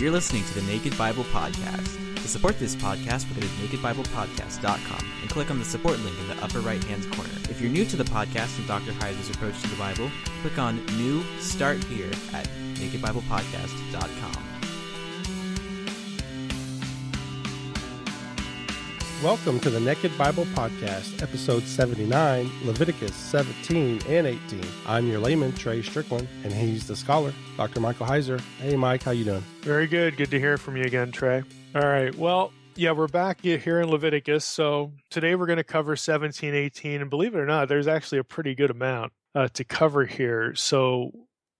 You're listening to the Naked Bible Podcast. To support this podcast, go to nakedbiblepodcast.com and click on the support link in the upper right hand corner. If you're new to the podcast and Dr. Heiser's approach to the Bible, click on New Start Here at nakedbiblepodcast.com. Welcome to the Naked Bible Podcast, episode 79, Leviticus 17 and 18. I'm your layman, Trey Strickland, and he's the scholar, Dr. Michael Heiser. Hey, Mike, how you doing? Very good. Good to hear from you again, Trey. All right. Well, yeah, we're back here in Leviticus. So today we're going to cover 17, 18, and believe it or not, there's actually a pretty good amount uh, to cover here. So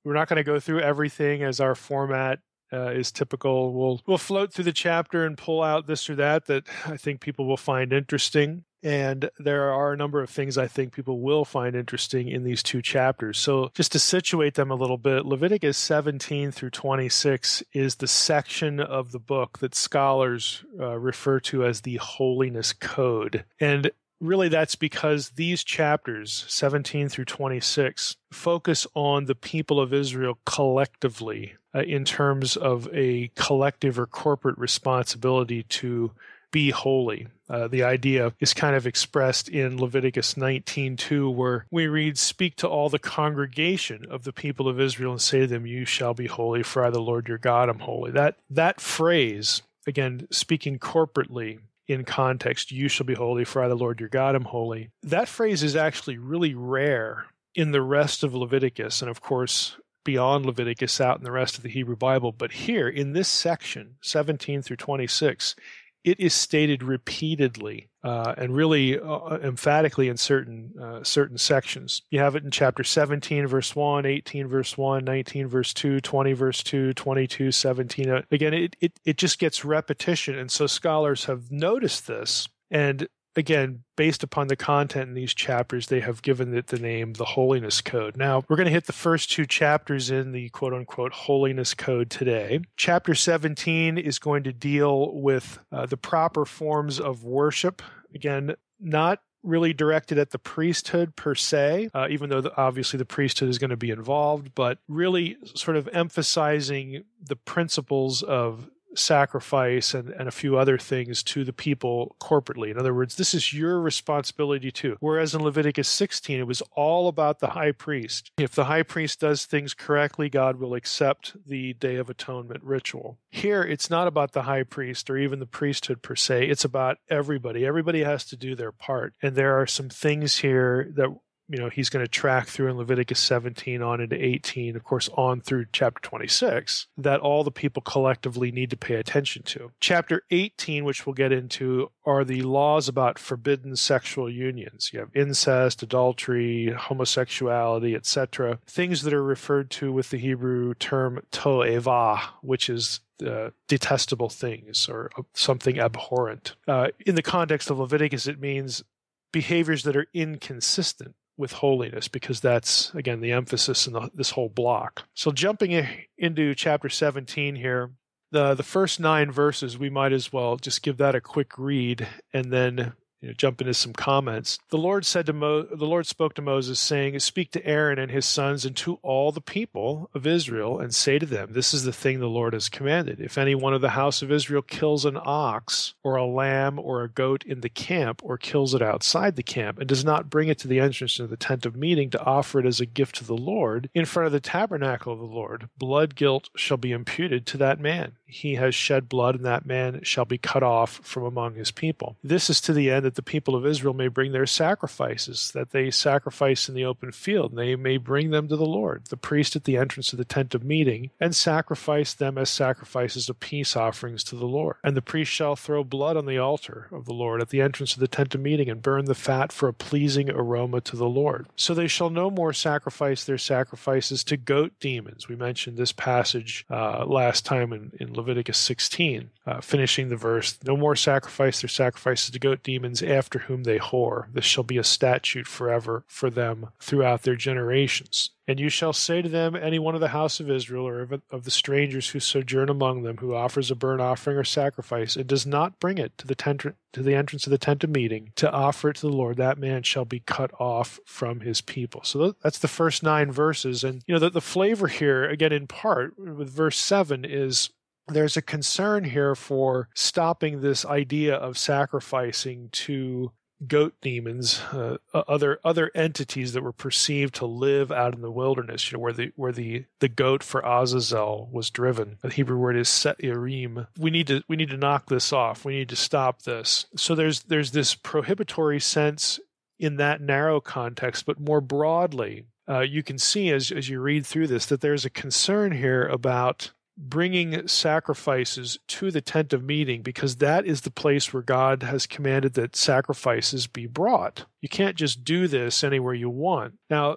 we're not going to go through everything as our format uh, is typical. We'll we'll float through the chapter and pull out this or that that I think people will find interesting. And there are a number of things I think people will find interesting in these two chapters. So, just to situate them a little bit, Leviticus 17 through 26 is the section of the book that scholars uh, refer to as the Holiness Code. And really that's because these chapters 17 through 26 focus on the people of Israel collectively uh, in terms of a collective or corporate responsibility to be holy. Uh, the idea is kind of expressed in Leviticus 19:2 where we read speak to all the congregation of the people of Israel and say to them you shall be holy for I the Lord your God am holy. That that phrase again speaking corporately in context, you shall be holy, for I, the Lord your God, am holy. That phrase is actually really rare in the rest of Leviticus, and of course, beyond Leviticus out in the rest of the Hebrew Bible. But here in this section, 17 through 26, it is stated repeatedly uh, and really uh, emphatically in certain uh, certain sections. You have it in chapter 17, verse 1, 18, verse 1, 19, verse 2, 20, verse 2, 22, 17. Uh, again, it, it, it just gets repetition. And so scholars have noticed this and again, based upon the content in these chapters, they have given it the name the Holiness Code. Now, we're going to hit the first two chapters in the quote unquote Holiness Code today. Chapter 17 is going to deal with uh, the proper forms of worship. Again, not really directed at the priesthood per se, uh, even though the, obviously the priesthood is going to be involved, but really sort of emphasizing the principles of sacrifice and, and a few other things to the people corporately. In other words, this is your responsibility too. Whereas in Leviticus 16, it was all about the high priest. If the high priest does things correctly, God will accept the Day of Atonement ritual. Here, it's not about the high priest or even the priesthood per se. It's about everybody. Everybody has to do their part. And there are some things here that you know he's going to track through in Leviticus 17 on into 18, of course, on through chapter 26, that all the people collectively need to pay attention to. Chapter 18, which we'll get into, are the laws about forbidden sexual unions. You have incest, adultery, homosexuality, etc. Things that are referred to with the Hebrew term to'eva, which is uh, detestable things or something abhorrent. Uh, in the context of Leviticus, it means behaviors that are inconsistent with holiness because that's again the emphasis in the, this whole block. So jumping into chapter 17 here, the the first 9 verses we might as well just give that a quick read and then you know, jump into some comments. The Lord said to Mo- the Lord spoke to Moses, saying, "Speak to Aaron and his sons and to all the people of Israel, and say to them, This is the thing the Lord has commanded: If any one of the house of Israel kills an ox or a lamb or a goat in the camp, or kills it outside the camp, and does not bring it to the entrance of the tent of meeting to offer it as a gift to the Lord in front of the tabernacle of the Lord, blood guilt shall be imputed to that man. He has shed blood, and that man shall be cut off from among his people. This is to the end." that the people of Israel may bring their sacrifices, that they sacrifice in the open field, and they may bring them to the Lord, the priest at the entrance of the tent of meeting, and sacrifice them as sacrifices of peace offerings to the Lord. And the priest shall throw blood on the altar of the Lord at the entrance of the tent of meeting, and burn the fat for a pleasing aroma to the Lord. So they shall no more sacrifice their sacrifices to goat demons. We mentioned this passage uh, last time in, in Leviticus 16, uh, finishing the verse. No more sacrifice their sacrifices to goat demons after whom they whore. This shall be a statute forever for them throughout their generations. And you shall say to them, Any one of the house of Israel, or of the strangers who sojourn among them, who offers a burnt offering or sacrifice, and does not bring it to the tent to the entrance of the tent of meeting to offer it to the Lord, that man shall be cut off from his people. So that's the first nine verses, and you know the, the flavor here, again in part with verse seven, is there's a concern here for stopping this idea of sacrificing to goat demons, uh, other other entities that were perceived to live out in the wilderness, you know, where the where the the goat for Azazel was driven. The Hebrew word is Se'irim. We need to we need to knock this off. We need to stop this. So there's there's this prohibitory sense in that narrow context, but more broadly, uh, you can see as as you read through this that there's a concern here about bringing sacrifices to the tent of meeting because that is the place where God has commanded that sacrifices be brought. You can't just do this anywhere you want. Now,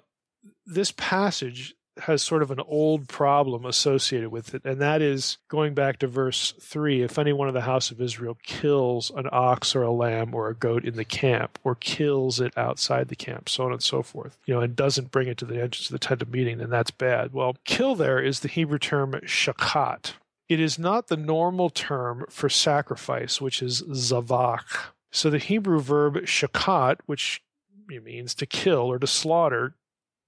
this passage has sort of an old problem associated with it, and that is going back to verse 3 if anyone of the house of Israel kills an ox or a lamb or a goat in the camp, or kills it outside the camp, so on and so forth, you know, and doesn't bring it to the entrance of the tent of meeting, then that's bad. Well, kill there is the Hebrew term shakat. It is not the normal term for sacrifice, which is zavach. So the Hebrew verb shakat, which means to kill or to slaughter,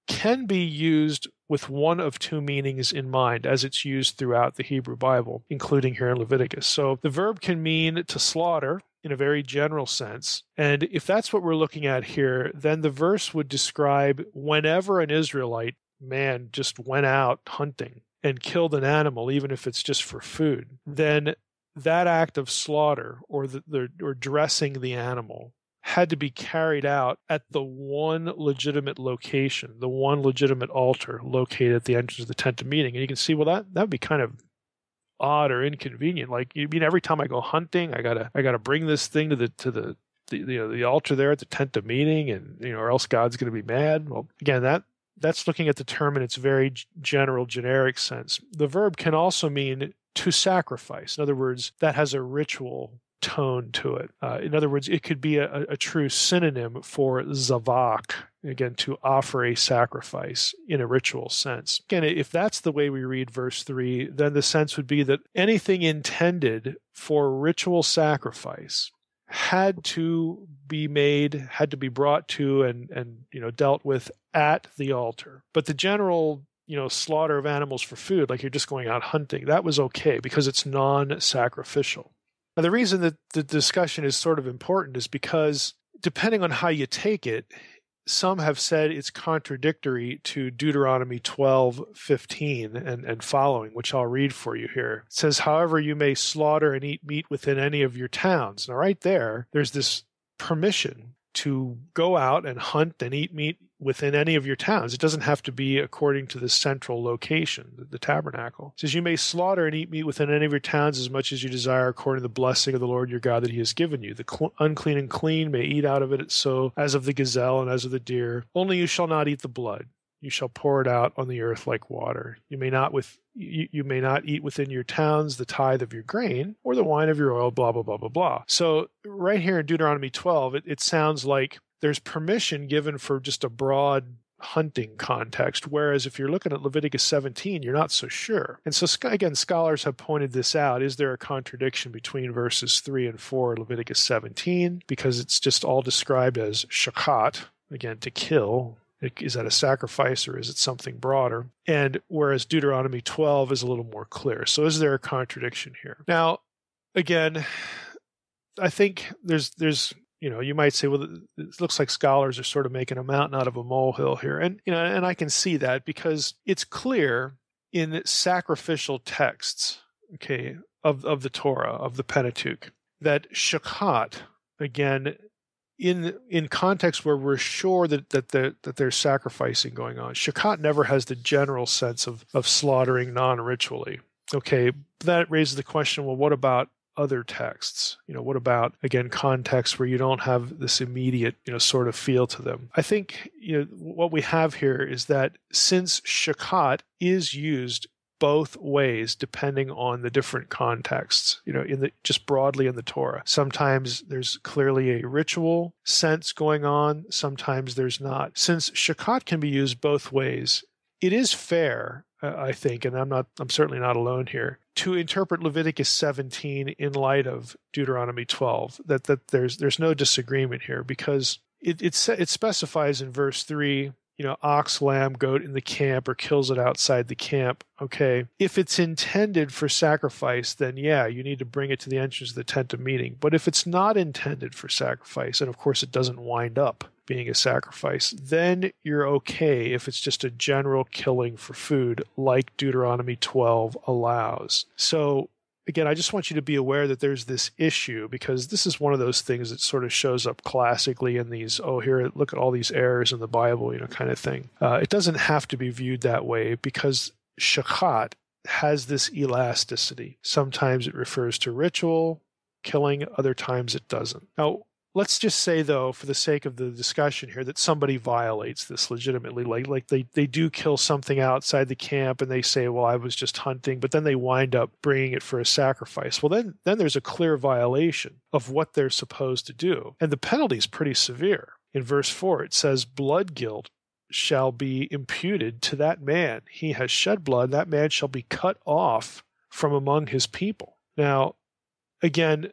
can be used with one of two meanings in mind as it's used throughout the Hebrew Bible, including here in Leviticus. So the verb can mean to slaughter in a very general sense. And if that's what we're looking at here, then the verse would describe whenever an Israelite man just went out hunting and killed an animal, even if it's just for food, then that act of slaughter or the, the or dressing the animal had to be carried out at the one legitimate location, the one legitimate altar located at the entrance of the tent of meeting. And you can see, well, that that would be kind of odd or inconvenient. Like, you mean every time I go hunting, I gotta I gotta bring this thing to the to the, the you know the altar there at the tent of meeting, and you know, or else God's to be mad. Well, again, that that's looking at the term in its very general, generic sense. The verb can also mean to sacrifice. In other words, that has a ritual tone to it. Uh, in other words, it could be a, a true synonym for zavak, again, to offer a sacrifice in a ritual sense. Again, if that's the way we read verse 3, then the sense would be that anything intended for ritual sacrifice had to be made, had to be brought to and, and you know dealt with at the altar. But the general you know slaughter of animals for food like you're just going out hunting that was okay because it's non-sacrificial now, the reason that the discussion is sort of important is because depending on how you take it, some have said it's contradictory to Deuteronomy 12, 15 and, and following, which I'll read for you here. It says, However, you may slaughter and eat meat within any of your towns. Now, right there, there's this permission to go out and hunt and eat meat within any of your towns. It doesn't have to be according to the central location, the, tabernacle. It says, You may slaughter and eat meat within any of your towns as much as you desire, according to the blessing of the Lord your God that he has given you. The cl- unclean and clean may eat out of it, so as of the gazelle and as of the deer. Only you shall not eat the blood. You shall pour it out on the earth like water. You may not with you, you may not eat within your towns the tithe of your grain or the wine of your oil, blah blah blah blah blah. So right here in Deuteronomy 12, it, it sounds like there's permission given for just a broad hunting context. Whereas if you're looking at Leviticus 17, you're not so sure. And so, again, scholars have pointed this out. Is there a contradiction between verses 3 and 4 Leviticus 17? Because it's just all described as shakat, again, to kill. Is that a sacrifice or is it something broader? And whereas Deuteronomy 12 is a little more clear. So, is there a contradiction here? Now, again, I think there's there's you know, you might say, well, it looks like scholars are sort of making a mountain out of a molehill here. And, you know, and I can see that because it's clear in sacrificial texts, okay, of, of the Torah, of the Pentateuch, that shakat, again, in in context where we're sure that that, that, that there's sacrificing going on, shakat never has the general sense of, of slaughtering non-ritually. Okay, that raises the question, well, what about other texts? You know, what about again contexts where you don't have this immediate, you know, sort of feel to them? I think you know what we have here is that since shakat is used both ways depending on the different contexts you know in the just broadly in the torah sometimes there's clearly a ritual sense going on sometimes there's not since shakat can be used both ways it is fair Uh, I think, and I'm not, I'm certainly not alone here, to interpret Leviticus 17 in light of Deuteronomy 12. That that there's there's no disagreement here because it it, it specifies in verse three you know, ox, lamb, goat in the camp or kills it outside the camp, okay, if it's intended for sacrifice, then yeah, you need to bring it to the entrance of the tent of meeting. But if it's not intended for sacrifice, and of course it doesn't wind up being a sacrifice, then you're okay if it's just a general killing for food, like Deuteronomy 12 allows. So again, I just want you to be aware that there's this issue because this is one of those things that sort of shows up classically in these, oh, here, look at all these errors in the Bible, you know, kind of thing. Uh, it doesn't have to be viewed that way because shachat has this elasticity. Sometimes it refers to ritual killing, other times it doesn't. Now, let's just say though for the sake of the discussion here that somebody violates this legitimately. Like like they, they do kill something outside the camp and they say well i was just hunting but then they wind up bringing it for a sacrifice. Well then then there's a clear violation of what they're supposed to do. And the penalty is pretty severe. In verse 4 it says blood guilt shall be imputed to that man. He has shed blood. That man shall be cut off from among his people. Now again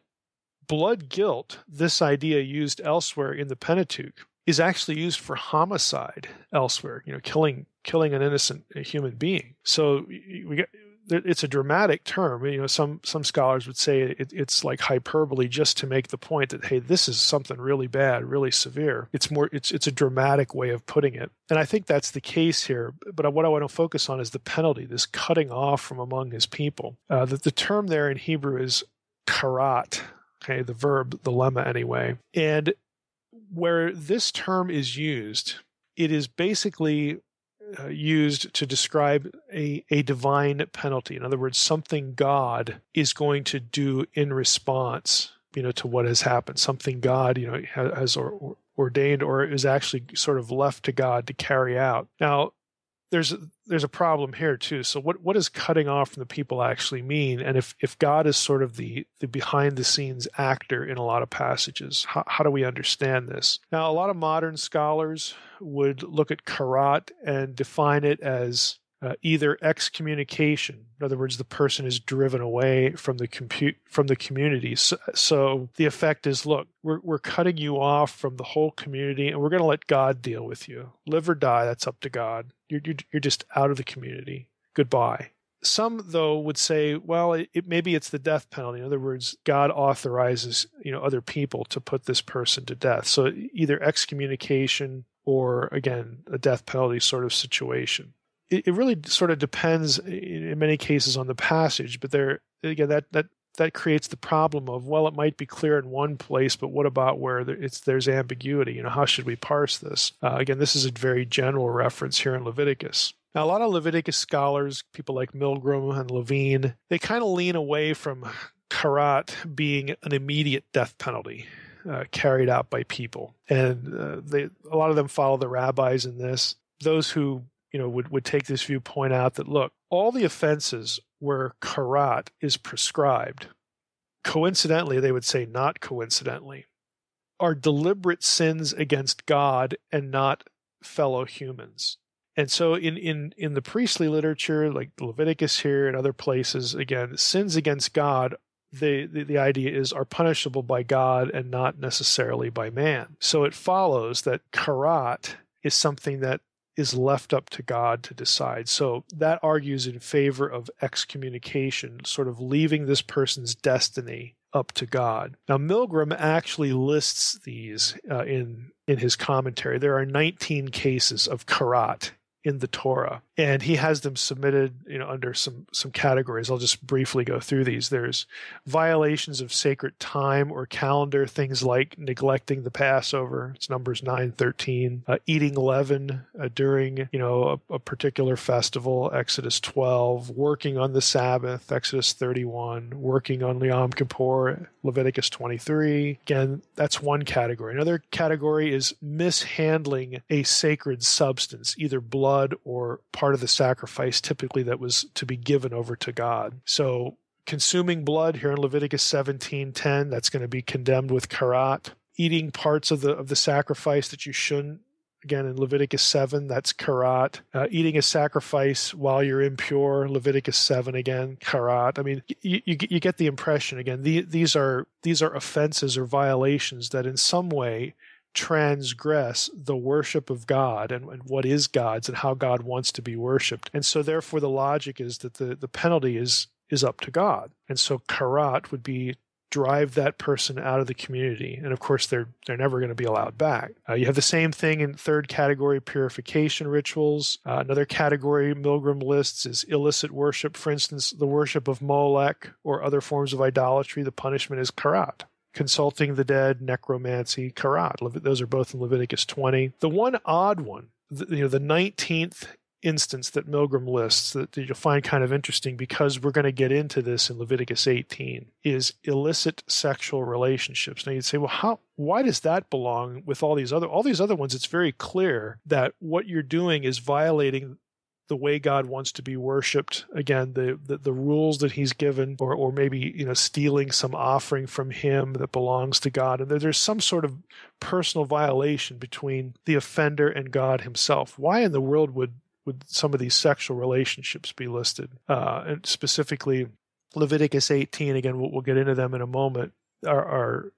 blood guilt, this idea used elsewhere in the Pentateuch, is actually used for homicide elsewhere. You know, killing killing an innocent human being. So we get, it's a dramatic term. You know, some some scholars would say it, it's like hyperbole just to make the point that hey, this is something really bad, really severe. It's more it's it's a dramatic way of putting it, and I think that's the case here. But what I want to focus on is the penalty, this cutting off from among his people. Uh, the, the term there in Hebrew is karat, okay, the verb, the lemma anyway. And where this term is used, it is basically uh, used to describe a, a divine penalty. In other words, something God is going to do in response, you know, to what has happened. Something God, you know, has or, or ordained or is actually sort of left to God to carry out. Now, there's there's a problem here too. So what what does cutting off from the people actually mean? And if if God is sort of the the behind the scenes actor in a lot of passages, how, how do we understand this? Now, a lot of modern scholars would look at karat and define it as uh, either excommunication, in other words, the person is driven away from the compute from the community. So, so, the effect is, look, we're we're cutting you off from the whole community, and we're going to let God deal with you. Live or die, that's up to God. You're you're, you're just out of the community. Goodbye. Some, though, would say, well, it, it, maybe it's the death penalty. In other words, God authorizes you know other people to put this person to death. So either excommunication or again a death penalty sort of situation it, it really sort of depends in many cases on the passage, but there again that that that creates the problem of well it might be clear in one place but what about where it's there's ambiguity? You know how should we parse this? Uh, again this is a very general reference here in leviticus. Now a lot of leviticus scholars people like milgrom and levine they kind of lean away from karat being an immediate death penalty uh, carried out by people. And uh, they a lot of them follow the rabbis in this. Those who you know, would, would take this view, point out that look, all the offenses where karat is prescribed, coincidentally, they would say not coincidentally, are deliberate sins against God and not fellow humans. And so in, in, in the priestly literature, like Leviticus here and other places, again, sins against God the, the, the, idea is are punishable by God and not necessarily by man. So it follows that karat is something that is left up to God to decide. So that argues in favor of excommunication, sort of leaving this person's destiny up to God. Now Milgrom actually lists these uh, in in his commentary. There are 19 cases of karat in the Torah, and he has them submitted, you know, under some some categories. I'll just briefly go through these. There's violations of sacred time or calendar, things like neglecting the Passover. It's Numbers nine thirteen. Uh, eating leaven uh, during, you know, a, a, particular festival. Exodus twelve. Working on the Sabbath. Exodus thirty one. Working on Yom Kippur. Leviticus twenty three. Again, that's one category. Another category is mishandling a sacred substance, either blood blood or part of the sacrifice typically that was to be given over to God. So consuming blood here in Leviticus 17:10 that's going to be condemned with karat. Eating parts of the of the sacrifice that you shouldn't again in Leviticus 7 that's karat. Uh, eating a sacrifice while you're impure Leviticus 7 again karat. I mean you, you, you get the impression again the, these are these are offenses or violations that in some way transgress the worship of God and, and, what is God's and how God wants to be worshiped. And so therefore the logic is that the, the penalty is is up to God. And so karat would be drive that person out of the community. And of course, they're they're never going to be allowed back. Uh, you have the same thing in third category purification rituals. Uh, another category milgrom lists is illicit worship. For instance, the worship of Molech or other forms of idolatry. The punishment is karat consulting the dead, necromancy, karat. Those are both in Leviticus 20. The one odd one, the, you know, the 19th instance that Milgrom lists that, that you'll find kind of interesting because we're going to get into this in Leviticus 18 is illicit sexual relationships. Now you'd say, well, how why does that belong with all these other all these other ones? It's very clear that what you're doing is violating the way God wants to be worshipped. Again, the, the, the, rules that He's given, or or maybe you know stealing some offering from Him that belongs to God, and there's some sort of personal violation between the offender and God Himself. Why in the world would would some of these sexual relationships be listed? Uh, and specifically, Leviticus 18. Again, we'll, we'll, get into them in a moment. Are, are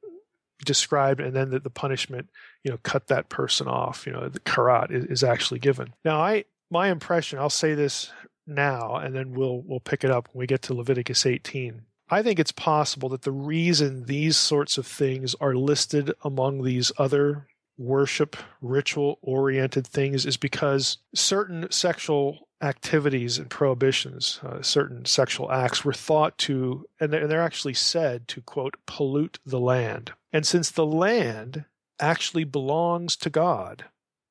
described, and then the, the, punishment, you know, cut that person off. You know, the karat is, is actually given. Now, I my impression. I'll say this now, and then we'll we'll pick it up when we get to Leviticus 18. I think it's possible that the reason these sorts of things are listed among these other worship ritual oriented things is because certain sexual activities and prohibitions, uh, certain sexual acts were thought to, and they're, and they're actually said to, quote, pollute the land. And since the land actually belongs to God,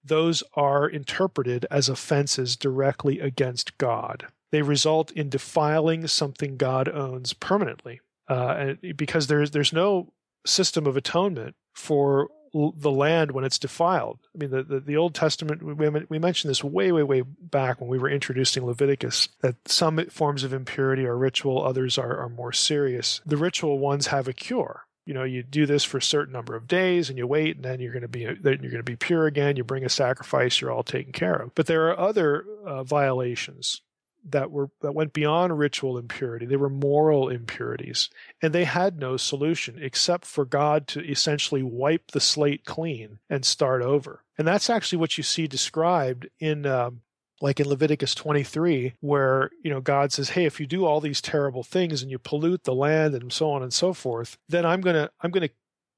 those are interpreted as offenses directly against God. They result in defiling something God owns permanently. Uh, because there's there's no system of atonement for the land when it's defiled. I mean, the, the, the, Old Testament, we, we mentioned this way, way, way back when we were introducing Leviticus, that some forms of impurity are ritual, others are, are more serious. The ritual ones have a cure. You know, you do this for a certain number of days and you wait, and then you're going to be then you're going to be pure again. You bring a sacrifice, you're all taken care of. But there are other uh, violations that were that went beyond ritual impurity. They were moral impurities, and they had no solution except for God to essentially wipe the slate clean and start over. And that's actually what you see described in. Um, like in Leviticus 23, where you know God says, "Hey, if you do all these terrible things and you pollute the land and so on and so forth, then I'm gonna I'm gonna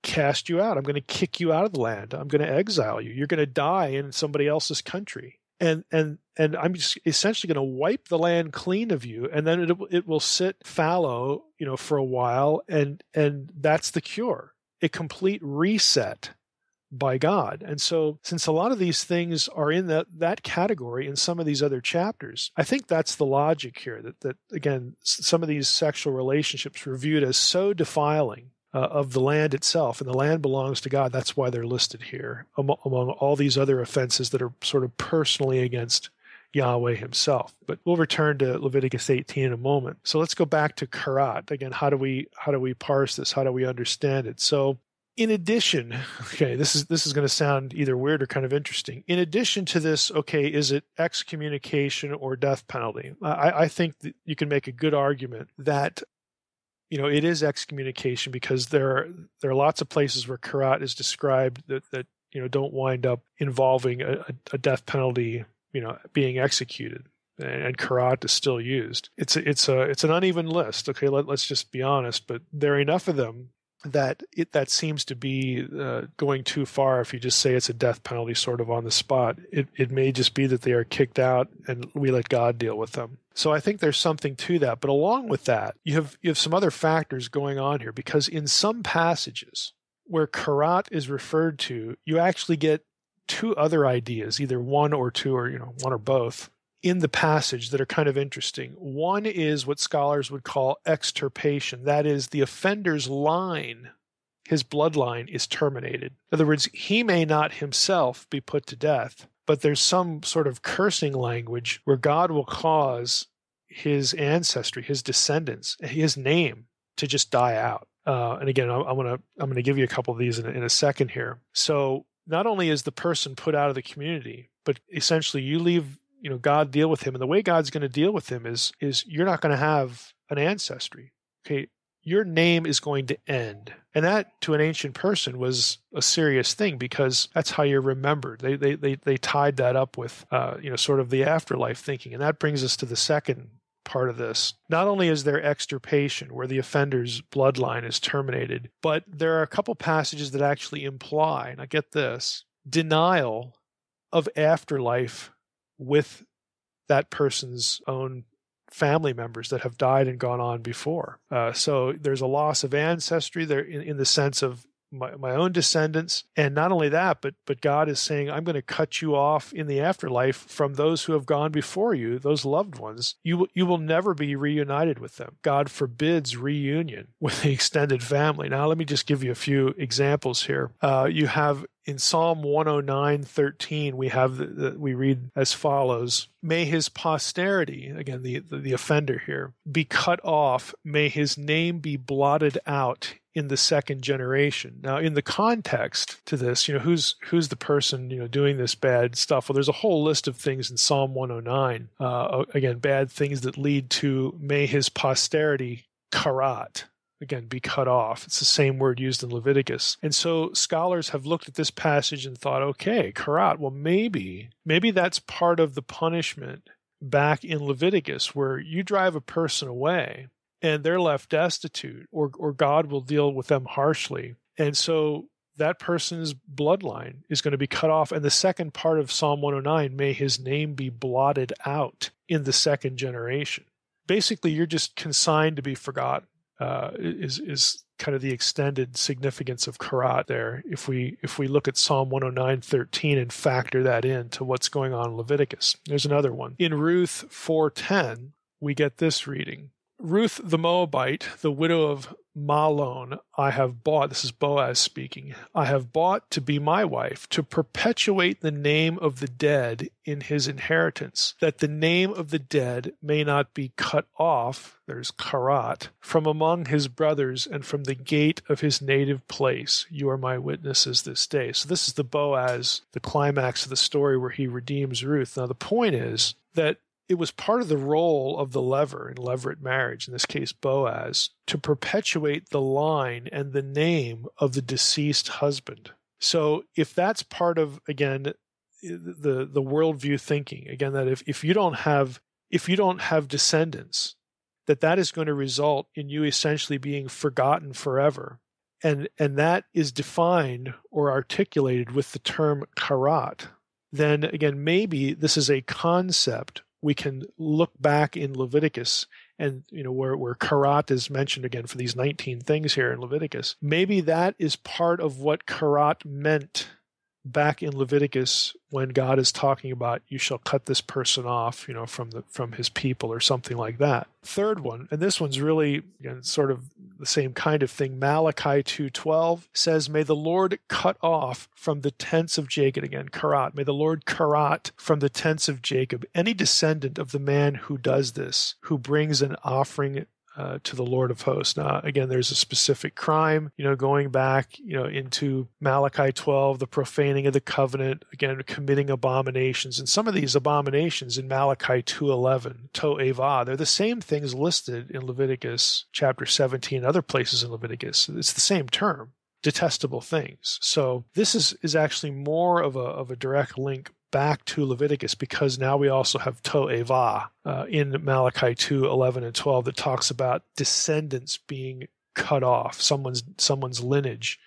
cast you out. I'm going to kick you out of the land. I'm going to exile you. You're going to die in somebody else's country." and and and I'm just essentially going to wipe the land clean of you, and then it it will sit fallow, you know, for a while, and and that's the cure, a complete reset by God. And so, since a lot of these things are in that that category in some of these other chapters, I think that's the logic here. That that again, some of these sexual relationships were viewed as so defiling uh, of the land itself, and the land belongs to God. That's why they're listed here among, among all these other offenses that are sort of personally against Yahweh himself. But we'll return to Leviticus 18 in a moment. So let's go back to Karat. Again, how do we how do we parse this? How do we understand it? So in addition, okay, this is this is going to sound either weird or kind of interesting. In addition to this, okay, is it excommunication or death penalty? I, I think that you can make a good argument that you know, it is excommunication because there are there are lots of places where karat is described that that you know don't wind up involving a, a death penalty, you know, being executed, and, karat is still used. It's a, it's a it's an uneven list. Okay, let, let's just be honest, but there are enough of them that it that seems to be uh, going too far if you just say it's a death penalty sort of on the spot. It it may just be that they are kicked out and we let God deal with them. So I think there's something to that. But along with that you have you have some other factors going on here because in some passages where karat is referred to you actually get two other ideas either one or two or you know one or both in the passage that are kind of interesting. One is what scholars would call extirpation, that is, the offender's line, his bloodline, is terminated. In other words, he may not himself be put to death, but there's some sort of cursing language where God will cause his ancestry, his descendants, his name to just die out. Uh, and again, I, want to I'm to give you a couple of these in, in a second here. So not only is the person put out of the community, but essentially you leave you know God deal with him and the way God's going to deal with him is is you're not going to have an ancestry okay your name is going to end. And that to an ancient person was a serious thing because that's how you're remembered. They they they, they tied that up with uh, you know sort of the afterlife thinking, and that brings us to the second part of this. Not only is there extirpation, where the offender's bloodline is terminated, but there are a couple passages that actually imply, and I get this, denial of afterlife with that person's own family members that have died and gone on before. Uh, so there's a loss of ancestry there in, in the sense of my, my own descendants. And not only that but but god is saying i'm going to cut you off in the afterlife from those who have gone before you those loved ones. You will you will never be reunited with them. God forbids reunion with the extended family. Now let me just give you a few examples here. Uh, you have in Psalm 109:13 we have the, the, we read as follows: May his posterity, again the, the the offender here, be cut off. May his name be blotted out in the second generation. Now, in the context to this, you know, who's who's the person you know doing this bad stuff? Well, there's a whole list of things in Psalm 109. Uh, again, bad things that lead to may his posterity karat again be cut off. It's the same word used in leviticus. And so scholars have looked at this passage and thought okay karat well maybe maybe that's part of the punishment back in leviticus where you drive a person away and they're left destitute or or god will deal with them harshly. And so that person's bloodline is going to be cut off. And the second part of psalm 109 may his name be blotted out in the second generation. Basically you're just consigned to be forgotten uh, is is kind of the extended significance of karat there. If we if we look at Psalm 109:13 and factor that into what's going on in Leviticus, there's another one in Ruth 4:10. We get this reading: Ruth the Moabite, the widow of Mahlon, I have bought, this is Boaz speaking, I have bought to be my wife, to perpetuate the name of the dead in his inheritance, that the name of the dead may not be cut off, there's karat, from among his brothers and from the gate of his native place. You are my witnesses this day. So this is the Boaz, the climax of the story where he redeems Ruth. Now the point is that it was part of the role of the levir in levirate marriage, in this case Boaz, to perpetuate the line and the name of the deceased husband. So if that's part of again the the worldview thinking, again that if, if you don't have if you don't have descendants, that that is going to result in you essentially being forgotten forever. And and that is defined or articulated with the term karat. Then again, maybe this is a concept we can look back in Leviticus and you know where where karat is mentioned again for these 19 things here in Leviticus. Maybe that is part of what karat meant back in Leviticus when God is talking about you shall cut this person off, you know, from the from his people or something like that. Third one, and this one's really again, sort of the same kind of thing. Malachi 2:12 says, "May the Lord cut off from the tents of Jacob again, karat. May the Lord karat from the tents of Jacob any descendant of the man who does this, who brings an offering uh, to the Lord of hosts. Now, again, there's a specific crime, you know, going back, you know, into Malachi 12, the profaning of the covenant, again, committing abominations. And some of these abominations in Malachi 2.11, to'eva, they're the same things listed in Leviticus chapter 17, other places in Leviticus. It's the same term detestable things. So this is is actually more of a of a direct link back to Leviticus because now we also have To'eva uh, in Malachi 2 11 and 12 that talks about descendants being cut off, someone's someone's lineage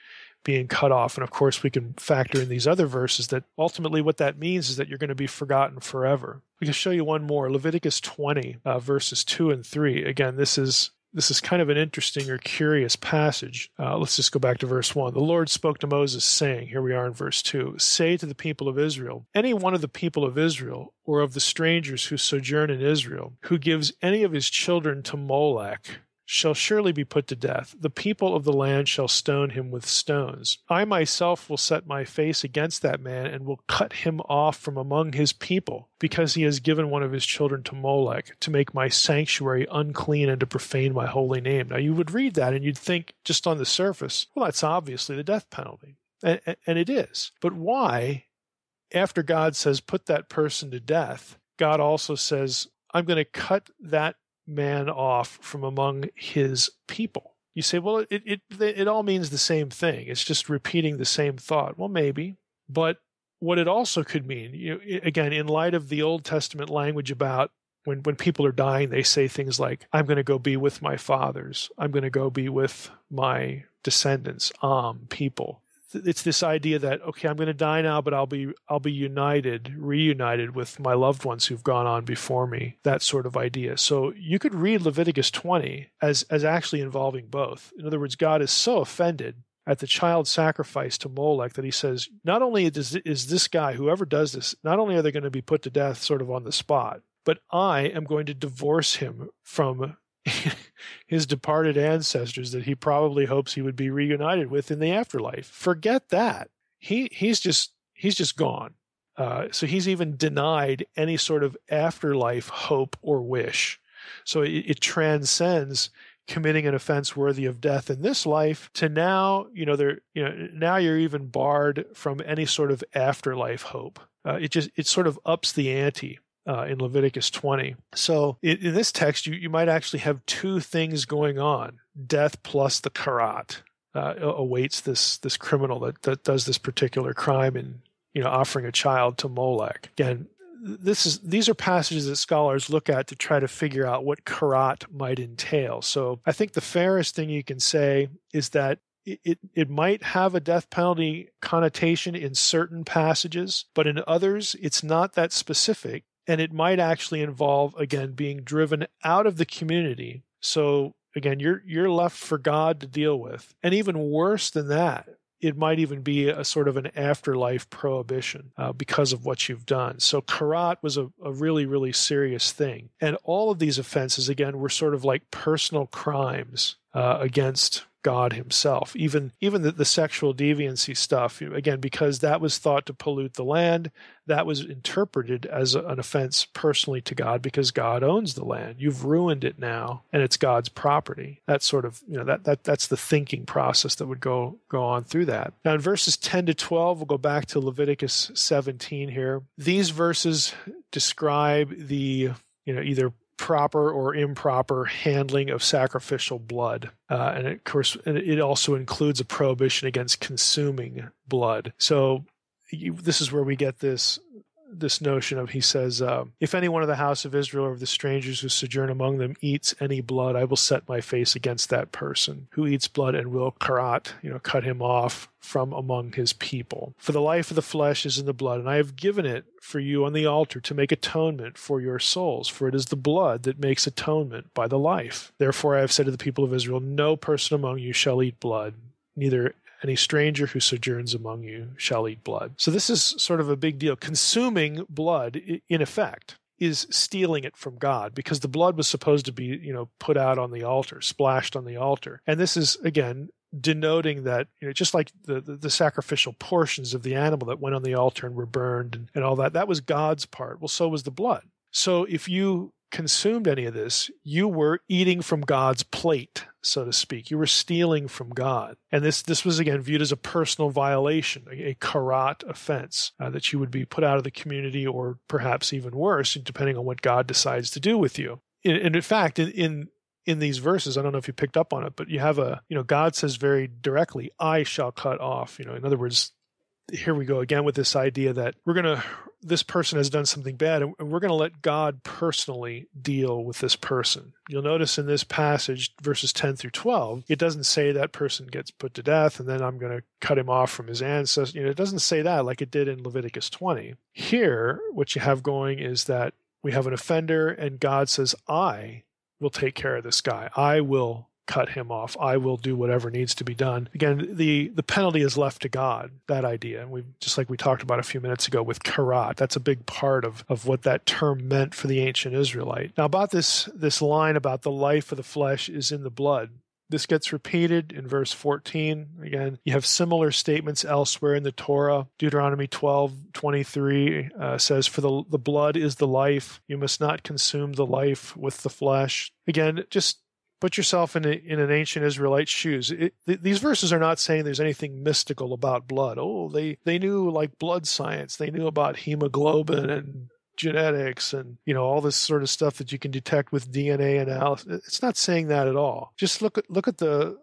being cut off. And of course, we can factor in these other verses that ultimately what that means is that you're going to be forgotten forever. We can show you one more Leviticus 20, uh, verses 2 and 3. Again, this is this is kind of an interesting or curious passage. Uh, let's just go back to verse 1. The Lord spoke to Moses, saying, Here we are in verse 2 Say to the people of Israel, any one of the people of Israel, or of the strangers who sojourn in Israel, who gives any of his children to Molech, shall surely be put to death. The people of the land shall stone him with stones. I myself will set my face against that man and will cut him off from among his people, because he has given one of his children to Molech to make my sanctuary unclean and to profane my holy name. Now, you would read that and you'd think, just on the surface, well, that's obviously the death penalty. And, and it is. But why, after God says, put that person to death, God also says, I'm going to cut that man off from among his people. You say, well, it, it, it all means the same thing. It's just repeating the same thought. Well, maybe. But what it also could mean, you know, again, in light of the Old Testament language about when, when people are dying, they say things like, I'm going to go be with my fathers. I'm going to go be with my descendants, um, people it's this idea that okay i'm going to die now but i'll be i'll be united reunited with my loved ones who've gone on before me that sort of idea. So you could read leviticus 20 as as actually involving both. In other words god is so offended at the child sacrifice to Molech that he says, not only is, is this guy, whoever does this, not only are they going to be put to death sort of on the spot, but I am going to divorce him from his departed ancestors that he probably hopes he would be reunited with in the afterlife. Forget that. He he's just he's just gone. Uh, so he's even denied any sort of afterlife hope or wish. So it, it transcends committing an offense worthy of death in this life to now, you know, there, you know, now you're even barred from any sort of afterlife hope. Uh, it just it sort of ups the ante uh, in Leviticus 20. So in, this text, you, you might actually have two things going on death plus the karat. Uh, awaits this this criminal that, that does this particular crime in you know offering a child to Molech. Again, this is these are passages that scholars look at to try to figure out what karat might entail. So I think the fairest thing you can say is that it, it might have a death penalty connotation in certain passages, but in others, it's not that specific and it might actually involve again being driven out of the community so again you're you're left for god to deal with and even worse than that it might even be a sort of an afterlife prohibition uh, because of what you've done. So karat was a, a, really, really serious thing. And all of these offenses, again, were sort of like personal crimes uh, against God himself. Even even the, the sexual deviancy stuff, again, because that was thought to pollute the land, that was interpreted as an offense personally to God because God owns the land. You've ruined it now, and it's God's property. That sort of you know that that that's the thinking process that would go go on through that. Now in verses ten to twelve, we'll go back to Leviticus seventeen here. These verses describe the you know either proper or improper handling of sacrificial blood. Uh, and of course, it also includes a prohibition against consuming blood. So you, this is where we get this this notion of he says, uh, "If any one of the house of Israel or of the strangers who sojourn among them eats any blood, I will set my face against that person who eats blood and will karat, you know, cut him off from among his people. For the life of the flesh is in the blood, and I have given it for you on the altar to make atonement for your souls, for it is the blood that makes atonement by the life. Therefore I have said to the people of Israel, No person among you shall eat blood." Neither any stranger who sojourns among you shall eat blood. So this is sort of a big deal. Consuming blood, in effect, is stealing it from God because the blood was supposed to be, you know, put out on the altar, splashed on the altar. And this is again denoting that you know just like the, the, the sacrificial portions of the animal that went on the altar and were burned and, and all that that was God's part. Well, so was the blood. So if you consumed any of this, you were eating from God's plate, so to speak. You were stealing from God. And this, this was again viewed as a personal violation, a, a karat offense, uh, that you would be put out of the community or perhaps even worse, depending on what God decides to do with you. And in fact, in, in in these verses, I don't know if you picked up on it, but you have a, you know, God says very directly, I shall cut off. You know, in other words, here we go again with this idea that we're going to this person has done something bad and we're going to let God personally deal with this person. You'll notice in this passage verses 10 through 12, it doesn't say that person gets put to death and then I'm going to cut him off from his ancestors. You know, it doesn't say that like it did in Leviticus 20. Here, what you have going is that we have an offender and God says, "I will take care of this guy. I will cut him off. I will do whatever needs to be done. Again, the the penalty is left to God. That idea, and we just like we talked about a few minutes ago with karat. That's a big part of of what that term meant for the ancient Israelite. Now, about this this line about the life of the flesh is in the blood. This gets repeated in verse 14. Again, you have similar statements elsewhere in the Torah. Deuteronomy 12, 23 uh, says, For the, the blood is the life. You must not consume the life with the flesh. Again, just put yourself in, a, in an ancient Israelite shoes. It, th- these verses are not saying there's anything mystical about blood. Oh, they, they knew like blood science. They knew about hemoglobin and genetics and you know all this sort of stuff that you can detect with DNA analysis. It's not saying that at all. Just look at look at the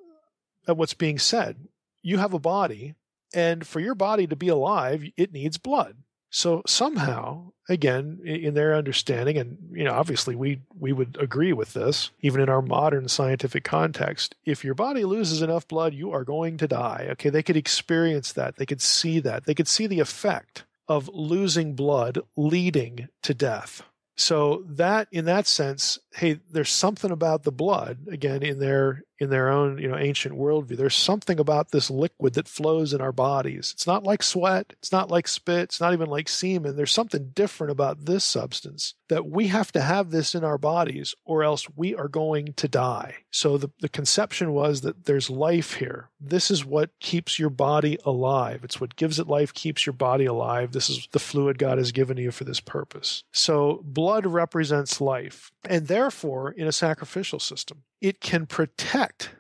at what's being said. You have a body, and for your body to be alive, it needs blood. So somehow, again, in their understanding, and you know, obviously we we would agree with this, even in our modern scientific context. If your body loses enough blood, you are going to die. Okay, they could experience that. They could see that. They could see the effect of losing blood leading to death. So that in that sense, hey, there's something about the blood, again, in their in their own, you know, ancient worldview. There's something about this liquid that flows in our bodies. It's not like sweat, it's not like spit, it's not even like semen. There's something different about this substance that we have to have this in our bodies or else we are going to die. So the, the conception was that there's life here. This is what keeps your body alive. It's what gives it life, keeps your body alive. This is the fluid God has given you for this purpose. So blood represents life. And therefore, in a sacrificial system, it can protect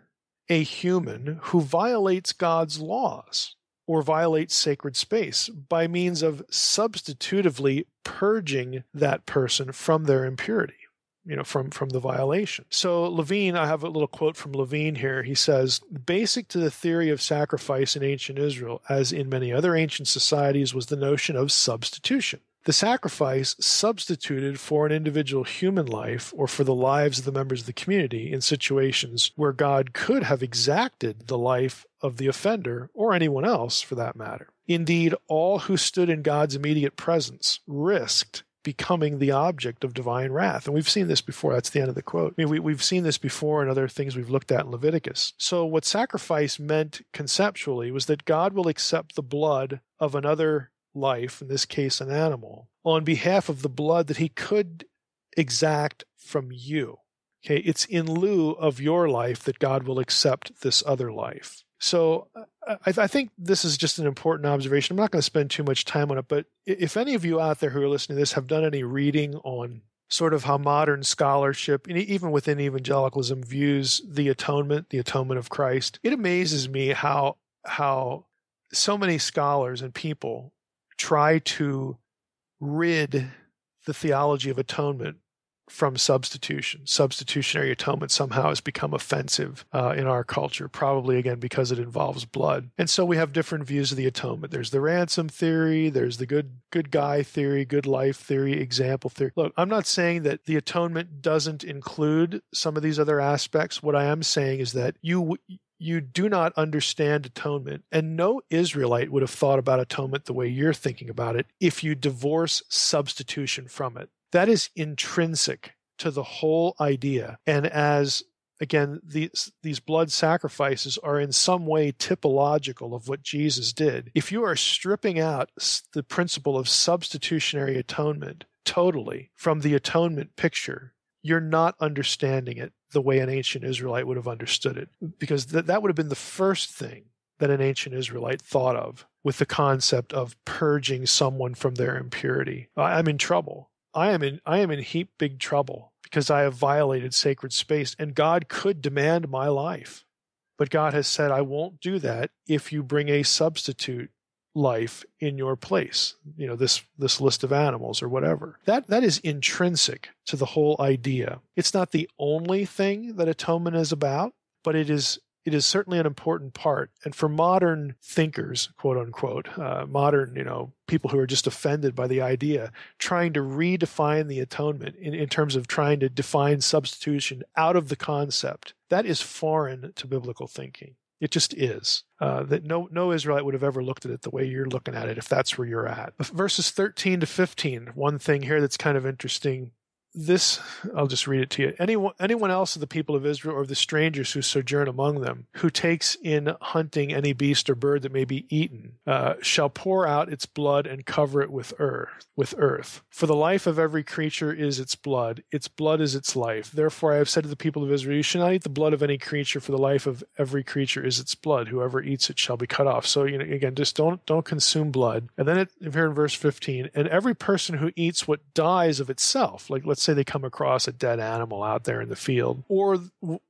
a human who violates God's laws or violates sacred space by means of substitutively purging that person from their impurity you know from from the violation. So levine i have a little quote from levine here. He says basic to the theory of sacrifice in ancient israel as in many other ancient societies was the notion of substitution the sacrifice substituted for an individual human life or for the lives of the members of the community in situations where God could have exacted the life of the offender or anyone else for that matter. Indeed, all who stood in God's immediate presence risked becoming the object of divine wrath. And we've seen this before. That's the end of the quote. I mean, we, have seen this before in other things we've looked at in Leviticus. So, what sacrifice meant conceptually was that God will accept the blood of another life, in this case an animal, on behalf of the blood that he could exact from you. Okay, it's in lieu of your life that God will accept this other life. So uh, I, I, think this is just an important observation. I'm not going to spend too much time on it, but if any of you out there who are listening to this have done any reading on sort of how modern scholarship, even within evangelicalism, views the atonement, the atonement of Christ, it amazes me how how so many scholars and people try to rid the theology of atonement from substitution. Substitutionary atonement somehow has become offensive uh, in our culture, probably again because it involves blood. And so we have different views of the atonement. There's the ransom theory, there's the good good guy theory, good life theory, example theory. Look, I'm not saying that the atonement doesn't include some of these other aspects. What I am saying is that you you do not understand atonement. And no Israelite would have thought about atonement the way you're thinking about it if you divorce substitution from it. That is intrinsic to the whole idea. And as again, these, these blood sacrifices are in some way typological of what Jesus did. If you are stripping out the principle of substitutionary atonement totally from the atonement picture, you're not understanding it the way an ancient Israelite would have understood it, because th- that would have been the first thing that an ancient Israelite thought of with the concept of purging someone from their impurity. I'm in trouble. I am in I am in heap big trouble because I have violated sacred space and God could demand my life. But God has said I won't do that if you bring a substitute life in your place you know this this list of animals or whatever. That that is intrinsic to the whole idea. It's not the only thing that atonement is about but it is it is certainly an important part. And for modern thinkers quote unquote uh, modern you know people who are just offended by the idea trying to redefine the atonement in, in terms of trying to define substitution out of the concept that is foreign to biblical thinking it just is. Uh, that no no Israelite would have ever looked at it the way you're looking at it if that's where you're at. Verses 13 to 15. One thing here that's kind of interesting this I'll just read it to you. Anyone anyone else of the people of Israel or the strangers who sojourn among them, who takes in hunting any beast or bird that may be eaten, uh, shall pour out its blood and cover it with earth with earth. For the life of every creature is its blood, its blood is its life. Therefore I have said to the people of Israel, You shall not eat the blood of any creature, for the life of every creature is its blood. Whoever eats it shall be cut off. So you know again, just don't don't consume blood. And then it, here in verse 15, and every person who eats what dies of itself, like let's say they come across a dead animal out there in the field, or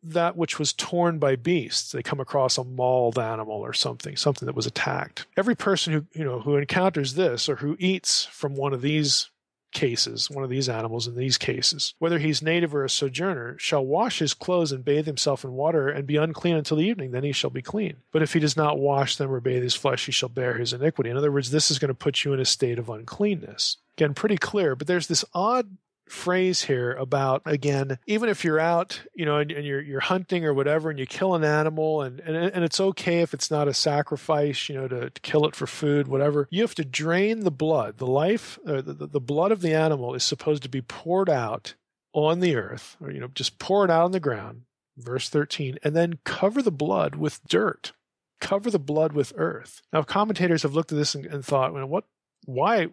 that which was torn by beasts. They come across a mauled animal or something, something that was attacked. Every person who, you know, who encounters this or who eats from one of these cases, one of these animals in these cases, whether he's native or a sojourner, shall wash his clothes and bathe himself in water and be unclean until the evening, then he shall be clean. But if he does not wash them or bathe his flesh, he shall bear his iniquity. In other words, this is going to put you in a state of uncleanness. Again, pretty clear, but there's this odd phrase here about again even if you're out you know and, and, you're you're hunting or whatever and you kill an animal and, and and it's okay if it's not a sacrifice you know to, to kill it for food whatever you have to drain the blood. The life uh, or the, the blood of the animal is supposed to be poured out on the earth or you know just pour it out on the ground verse 13 and then cover the blood with dirt. Cover the blood with earth. Now commentators have looked at this and, and thought well, what why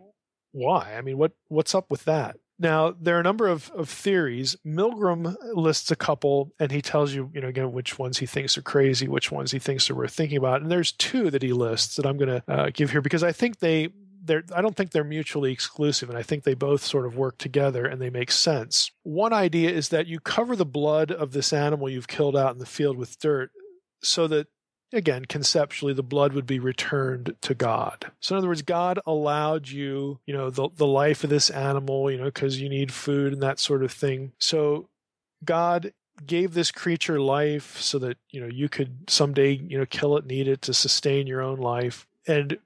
why? I mean what what's up with that now, there are a number of, of theories. Milgrom lists a couple, and he tells you, you know, again, which ones he thinks are crazy, which ones he thinks are worth thinking about. And there's two that he lists that I'm going to uh, give here because I think they, they're, I don't think they're mutually exclusive, and I think they both sort of work together and they make sense. One idea is that you cover the blood of this animal you've killed out in the field with dirt so that again, conceptually, the blood would be returned to God. So, in other words, God allowed you, you know, the, the life of this animal, you know, because you need food and that sort of thing. So, God gave this creature life so that, you know, you could someday, you know, kill it eat it to sustain your own life. And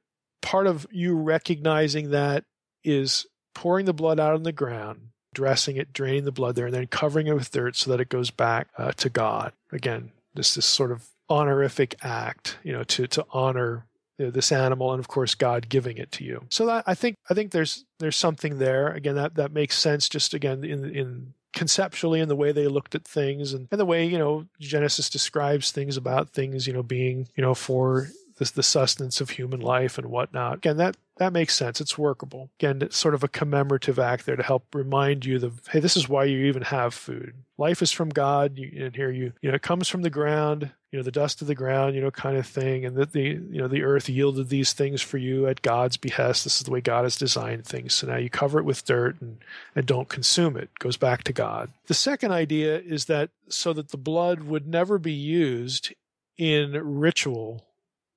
part of you recognizing that is pouring the blood out on the ground, dressing it, draining the blood there, and then covering it with dirt so that it goes back uh, to God. Again, this this sort of honorific act, you know, to to honor this animal, and of course God giving it to you. So that I think I think there's there's something there. Again, that that makes sense. Just again in in conceptually in the way they looked at things and, and the way you know Genesis describes things about things you know being you know for the, the sustenance of human life and whatnot. Again, that that makes sense. It's workable. Again, it's sort of a commemorative act there to help remind you the hey, this is why you even have food. Life is from God, you, and here you you know it comes from the ground, you know the dust of the ground, you know kind of thing, and that the you know the earth yielded these things for you at God's behest. This is the way God has designed things. So now you cover it with dirt and and don't consume it. it goes back to God. The second idea is that so that the blood would never be used in ritual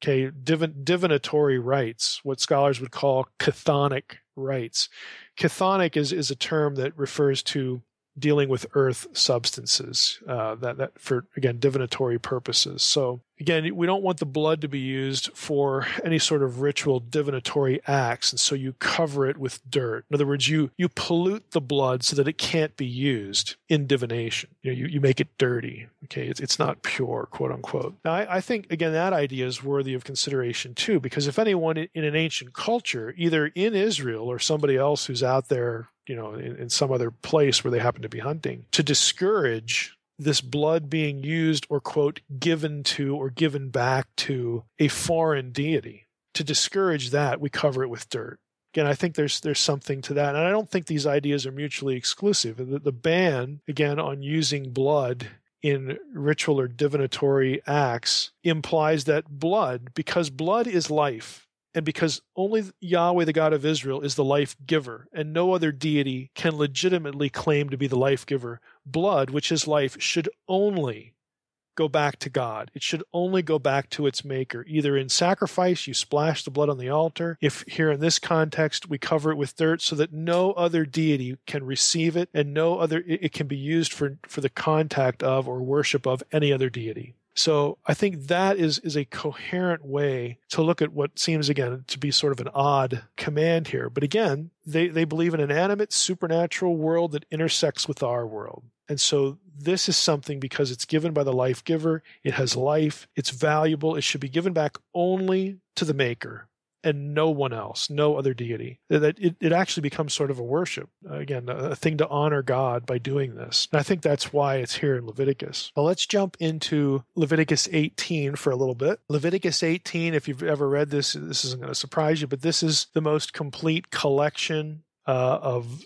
okay, divin- divinatory rites, what scholars would call chthonic rites. Chthonic is, is a term that refers to dealing with earth substances uh, that, that for again divinatory purposes. So again we don't want the blood to be used for any sort of ritual divinatory acts and so you cover it with dirt. In other words you you pollute the blood so that it can't be used in divination. You know, you, you make it dirty okay? It's, it's not pure quote unquote. Now I, I think again that idea is worthy of consideration too because if anyone in an ancient culture either in israel or somebody else who's out there you know, in, in some other place where they happen to be hunting, to discourage this blood being used or, quote, given to or given back to a foreign deity. To discourage that, we cover it with dirt. Again, I think there's there's something to that, and I don't think these ideas are mutually exclusive. The, the ban again on using blood in ritual or divinatory acts implies that blood, because blood is life, and because only Yahweh, the God of Israel, is the life giver, and no other deity can legitimately claim to be the life giver, blood, which is life, should only go back to God. It should only go back to its maker. Either in sacrifice, you splash the blood on the altar. If here in this context, we cover it with dirt so that no other deity can receive it and no other, it can be used for, for the contact of or worship of any other deity. So I think that is is a coherent way to look at what seems again to be sort of an odd command here. But again, they, they believe in an animate supernatural world that intersects with our world. And so this is something because it's given by the life giver, it has life, it's valuable, it should be given back only to the maker and no one else, no other deity. That it, it actually becomes sort of a worship, again, a, thing to honor God by doing this. And I think that's why it's here in Leviticus. Well, let's jump into Leviticus 18 for a little bit. Leviticus 18, if you've ever read this, this isn't going to surprise you, but this is the most complete collection uh, of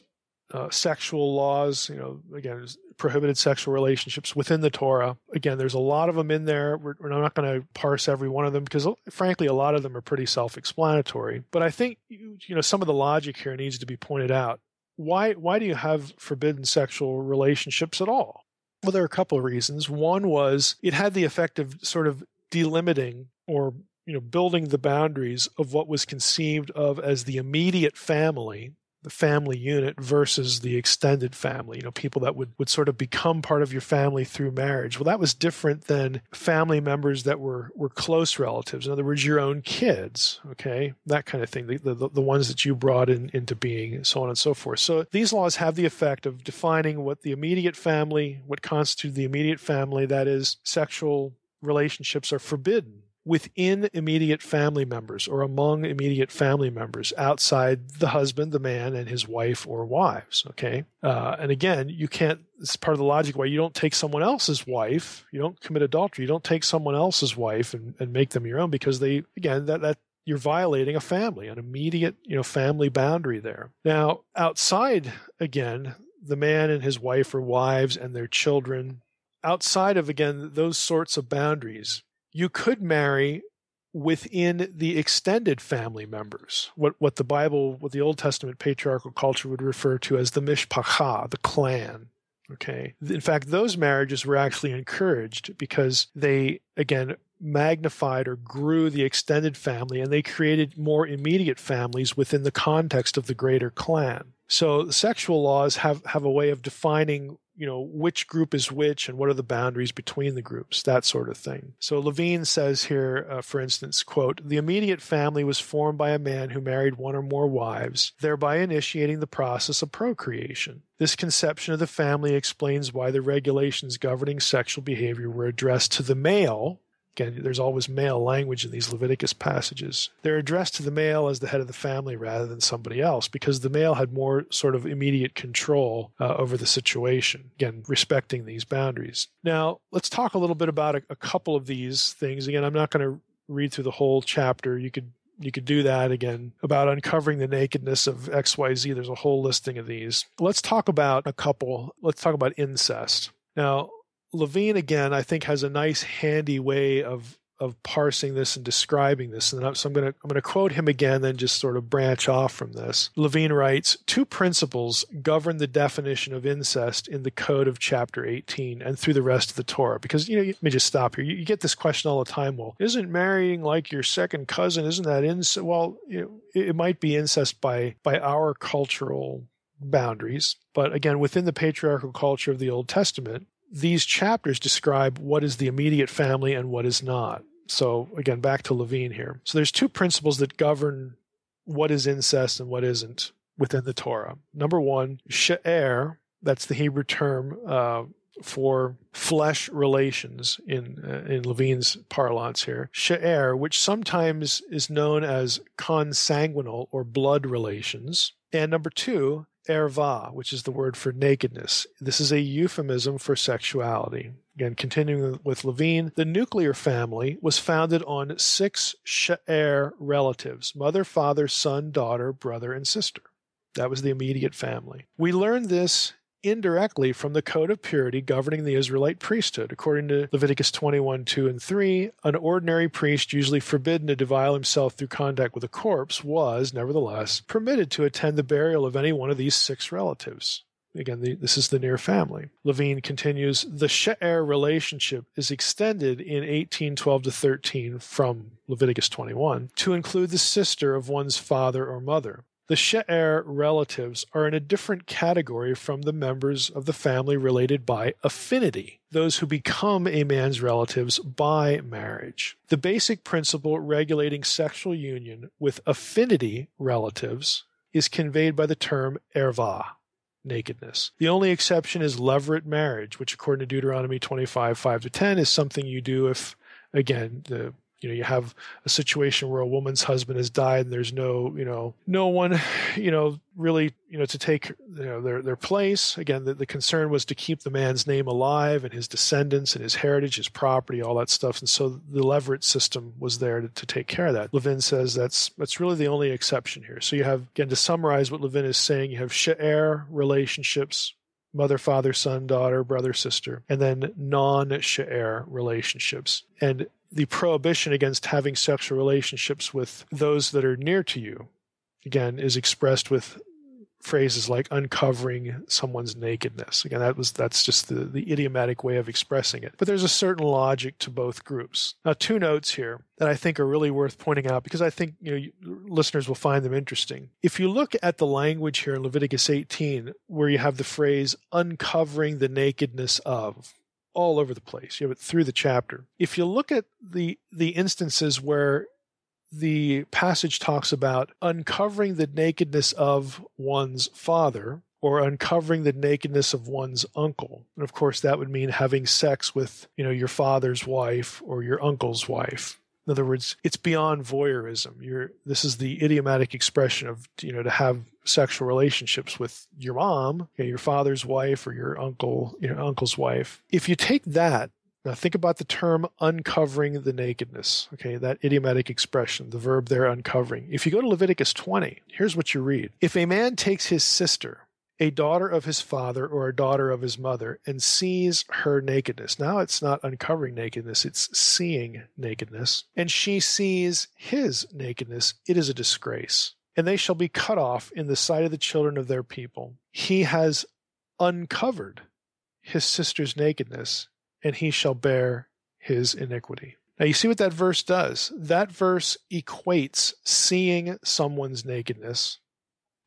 uh, sexual laws. You know, again, prohibited sexual relationships within the Torah. Again, there's a lot of them in there. We're, we're not going to parse every one of them because, frankly, a lot of them are pretty self-explanatory. But I think you know some of the logic here needs to be pointed out. Why why do you have forbidden sexual relationships at all? Well, there are a couple of reasons. One was it had the effect of sort of delimiting or you know building the boundaries of what was conceived of as the immediate family the family unit versus the extended family, you know, people that would, would sort of become part of your family through marriage. Well, that was different than family members that were, were close relatives. In other words, your own kids, okay, that kind of thing, the, the, the ones that you brought in, into being, so on and so forth. So these laws have the effect of defining what the immediate family, what constitutes the immediate family, that is, sexual relationships are forbidden within immediate family members or among immediate family members outside the husband, the man, and his wife or wives. Okay. Uh, and again, you can't, it's part of the logic why you don't take someone else's wife, you don't commit adultery, you don't take someone else's wife and, and make them your own because they, again, that, that, you're violating a family, an immediate, you know, family boundary there. Now, outside, again, the man and his wife or wives and their children, outside of, again, those sorts of boundaries, you could marry within the extended family members, what, what the Bible, what the Old Testament patriarchal culture would refer to as the mishpacha, the clan. Okay. In fact, those marriages were actually encouraged because they, again, magnified or grew the extended family and they created more immediate families within the context of the greater clan. So sexual laws have, have a way of defining you know which group is which and what are the boundaries between the groups that sort of thing. So levine says here uh, for instance quote the immediate family was formed by a man who married one or more wives thereby initiating the process of procreation. This conception of the family explains why the regulations governing sexual behavior were addressed to the male Again, there's always male language in these Leviticus passages. They're addressed to the male as the head of the family rather than somebody else because the male had more sort of immediate control uh, over the situation. Again, respecting these boundaries. Now, let's talk a little bit about a, a couple of these things. Again, I'm not going to read through the whole chapter. You could you could do that again about uncovering the nakedness of XYZ. There's a whole listing of these. Let's talk about a couple. Let's talk about incest. Now, Levine again, I think, has a nice, handy way of of parsing this and describing this. And so I'm going to I'm going to quote him again, then just sort of branch off from this. Levine writes, two principles govern the definition of incest in the code of chapter 18 and through the rest of the Torah. Because you know, let me just stop here. You, you get this question all the time. Well, isn't marrying like your second cousin? Isn't that incest? Well, it, it might be incest by by our cultural boundaries. But again, within the patriarchal culture of the Old Testament, these chapters describe what is the immediate family and what is not. So again, back to Levine here. So there's two principles that govern what is incest and what isn't within the Torah. Number one, she'er, that's the Hebrew term uh, for flesh relations in uh, in Levine's parlance here. She'er, which sometimes is known as consanguinal or blood relations. And number two, erva, which is the word for nakedness. This is a euphemism for sexuality. Again, continuing with Levine, the nuclear family was founded on six she'er relatives mother, father, son, daughter, brother, and sister. That was the immediate family. We learn this indirectly from the code of purity governing the Israelite priesthood. According to Leviticus 21 2 and 3, an ordinary priest, usually forbidden to defile himself through contact with a corpse, was, nevertheless, permitted to attend the burial of any one of these six relatives. Again, the, this is the near family. Levine continues The She'er relationship is extended in 1812 to 13 from Leviticus 21 to include the sister of one's father or mother. The She'er relatives are in a different category from the members of the family related by affinity, those who become a man's relatives by marriage. The basic principle regulating sexual union with affinity relatives is conveyed by the term erva, nakedness. The only exception is levirate marriage, which according to Deuteronomy 25, 5 to 10, is something you do if, again, the you know you have a situation where a woman's husband has died and there's no you know no one you know really you know to take you know their their place. Again the, the concern was to keep the man's name alive and his descendants and his heritage his property all that stuff. And so the levirate system was there to, to take care of that. Levine says that's that's really the only exception here. So you have again to summarize what levine is saying you have she'er relationships mother, father, son, daughter, brother, sister, and then non she'er relationships. And the prohibition against having sexual relationships with those that are near to you, again, is expressed with phrases like uncovering someone's nakedness. Again, that was that's just the, the idiomatic way of expressing it. But there's a certain logic to both groups. Now, two notes here that I think are really worth pointing out because I think you know listeners will find them interesting. If you look at the language here in Leviticus 18, where you have the phrase uncovering the nakedness of, all over the place. You have it through the chapter. If you look at the the instances where the passage talks about uncovering the nakedness of one's father or uncovering the nakedness of one's uncle. And of course that would mean having sex with, you know, your father's wife or your uncle's wife. In other words, it's beyond voyeurism. You're, this is the idiomatic expression of, you know, to have sexual relationships with your mom, you know, your father's wife or your uncle, your uncle's wife. If you take that now think about the term uncovering the nakedness. Okay, that idiomatic expression, the verb there uncovering. If you go to Leviticus 20, here's what you read. If a man takes his sister, a daughter of his father or a daughter of his mother, and sees her nakedness. Now it's not uncovering nakedness, it's seeing nakedness. And she sees his nakedness, it is a disgrace. And they shall be cut off in the sight of the children of their people. He has uncovered his sister's nakedness and he shall bear his iniquity. Now, you see what that verse does? That verse equates seeing someone's nakedness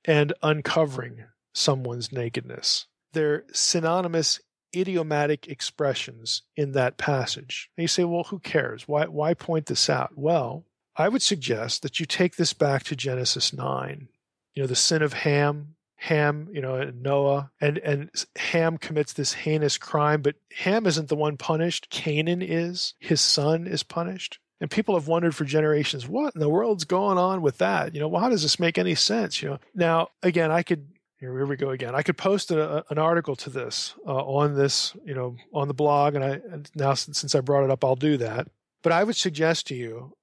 and uncovering someone's nakedness. They're synonymous idiomatic expressions in that passage. And you say, well, who cares? Why, why point this out? Well, I would suggest that you take this back to Genesis 9. You know, the sin of Ham, Ham, you know, and Noah, and and Ham commits this heinous crime, but Ham isn't the one punished. Canaan is. His son is punished. And people have wondered for generations, what in the world's going on with that? You know, well, how does this make any sense? You know, now again, I could here, we go again. I could post a, an article to this uh, on this, you know, on the blog, and I and now since I brought it up, I'll do that. But I would suggest to you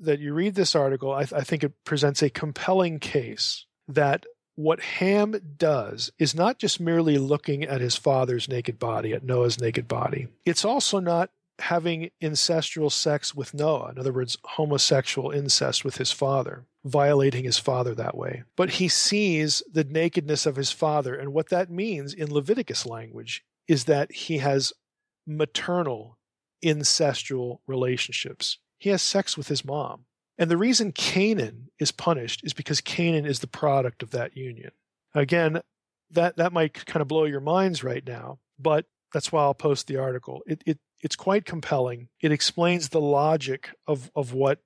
that you read this article. I, I think it presents a compelling case that what Ham does is not just merely looking at his father's naked body, at Noah's naked body. It's also not having incestual sex with Noah, in other words, homosexual incest with his father, violating his father that way. But he sees the nakedness of his father, and what that means in Leviticus language is that he has maternal incestual relationships. He has sex with his mom. And the reason Canaan is punished is because Canaan is the product of that union. Again, that, that might kind of blow your minds right now, but that's why I'll post the article. It, it, it's quite compelling. It explains the logic of, of what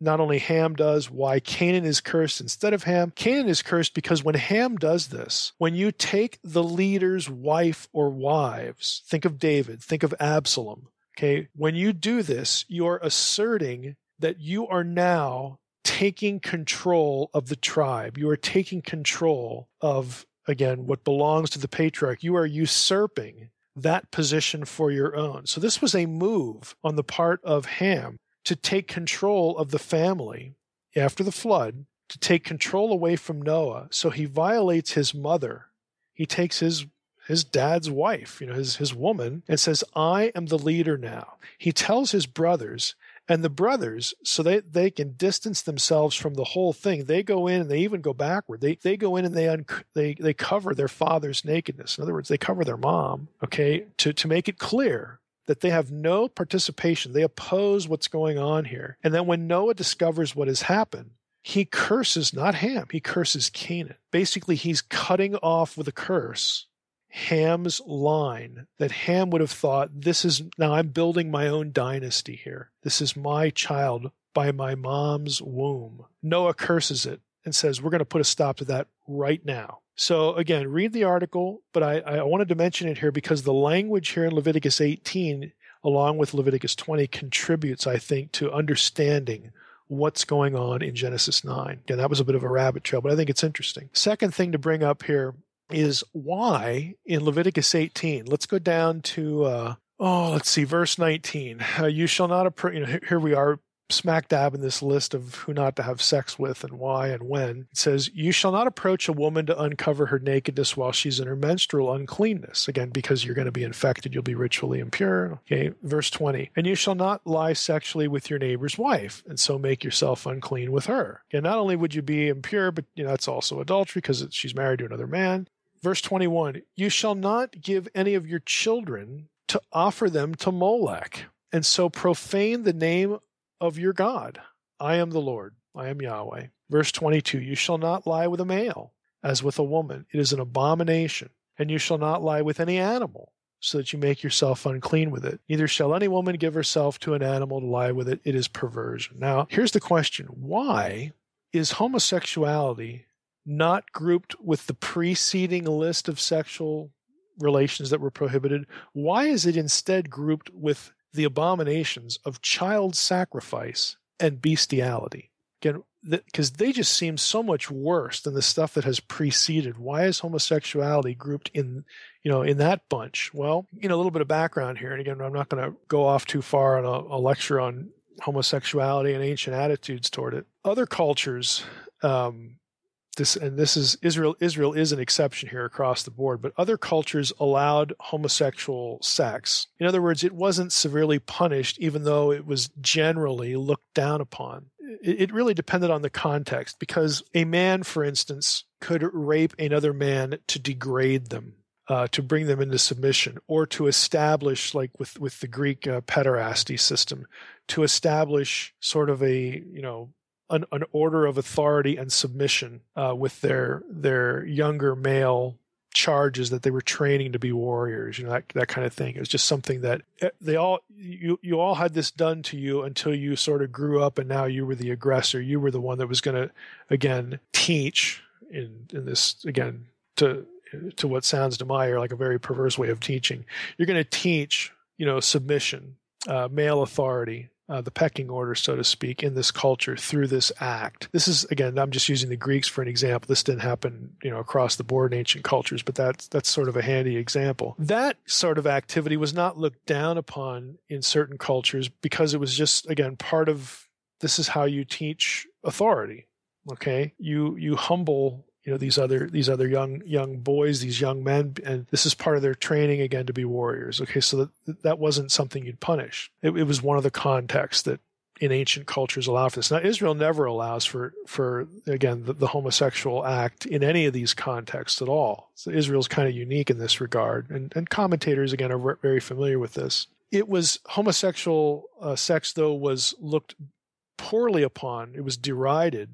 not only Ham does, why Canaan is cursed instead of Ham. Canaan is cursed because when Ham does this, when you take the leader's wife or wives, think of David, think of Absalom, okay, when you do this, you're asserting that you are now taking control of the tribe. You are taking control of, again, what belongs to the patriarch. You are usurping that position for your own. So this was a move on the part of Ham to take control of the family after the flood, to take control away from Noah. So he violates his mother. He takes his his dad's wife, you know, his his woman, and says, "I am the leader now." He tells his brothers, and the brothers, so they, they can distance themselves from the whole thing. They go in and they even go backward. They, they go in and they, un, they, they cover their father's nakedness. In other words, they cover their mom, okay, to, to make it clear that they have no participation. They oppose what's going on here. And then when Noah discovers what has happened, he curses not Ham, he curses Canaan. Basically, he's cutting off with a curse Ham's line that Ham would have thought, this is now I'm building my own dynasty here. This is my child by my mom's womb. Noah curses it and says, we're going to put a stop to that right now. So again, read the article, but I, I wanted to mention it here because the language here in Leviticus 18, along with Leviticus 20, contributes, I think, to understanding what's going on in Genesis 9. And that was a bit of a rabbit trail, but I think it's interesting. Second thing to bring up here is why in Leviticus 18, let's go down to, uh, oh, let's see, verse 19. Uh, you shall not approach, you know, here we are smack dab in this list of who not to have sex with and why and when. It says, You shall not approach a woman to uncover her nakedness while she's in her menstrual uncleanness. Again, because you're going to be infected, you'll be ritually impure. Okay, verse 20. And you shall not lie sexually with your neighbor's wife, and so make yourself unclean with her. And not only would you be impure, but you know, that's also adultery because she's married to another man. Verse 21 You shall not give any of your children to offer them to Molech, and so profane the name of your God. I am the Lord, I am Yahweh. Verse 22 You shall not lie with a male as with a woman, it is an abomination. And you shall not lie with any animal, so that you make yourself unclean with it. Neither shall any woman give herself to an animal to lie with it. It is perversion. Now, here's the question why is homosexuality not grouped with the preceding list of sexual relations that were prohibited? Why is it instead grouped with the abominations of child sacrifice and bestiality. Again, because they just seem so much worse than the stuff that has preceded. Why is homosexuality grouped in, you know, in that bunch? Well, you know, a little bit of background here, and again, I'm not going to go off too far on a, a, lecture on homosexuality and ancient attitudes toward it. Other cultures um, this and this is Israel Israel is an exception here across the board, but other cultures allowed homosexual sex. In other words, it wasn't severely punished even though it was generally looked down upon. It, it really depended on the context because a man, for instance, could rape another man to degrade them. Uh, to bring them into submission, or to establish, like with with the Greek uh, pederasty system, to establish sort of a you know an, an order of authority and submission uh, with their their younger male charges that they were training to be warriors, you know, that, that kind of thing. It was just something that eh, they all, you, you all had this done to you until you sort of grew up and now you were the aggressor. You were the one that was going to, again, teach in, in this, again, to, to what sounds to my ear like a very perverse way of teaching. You're going to teach, you know, submission, uh, male authority, uh, the pecking order, so to speak, in this culture through this act. This is again, I'm just using the Greeks for an example. This didn't happen, you know, across the board in ancient cultures, but that's that's sort of a handy example. That sort of activity was not looked down upon in certain cultures because it was just again part of this is how you teach authority. Okay, you you humble you know these other these other young young boys these young men and this is part of their training again to be warriors. Okay so that that wasn't something you'd punish. It, it was one of the contexts that in ancient cultures allow for this. Now israel never allows for for again the, the homosexual act in any of these contexts at all. So israel's kind of unique in this regard and and commentators again are very familiar with this. It was homosexual uh, sex though was looked poorly upon. It was derided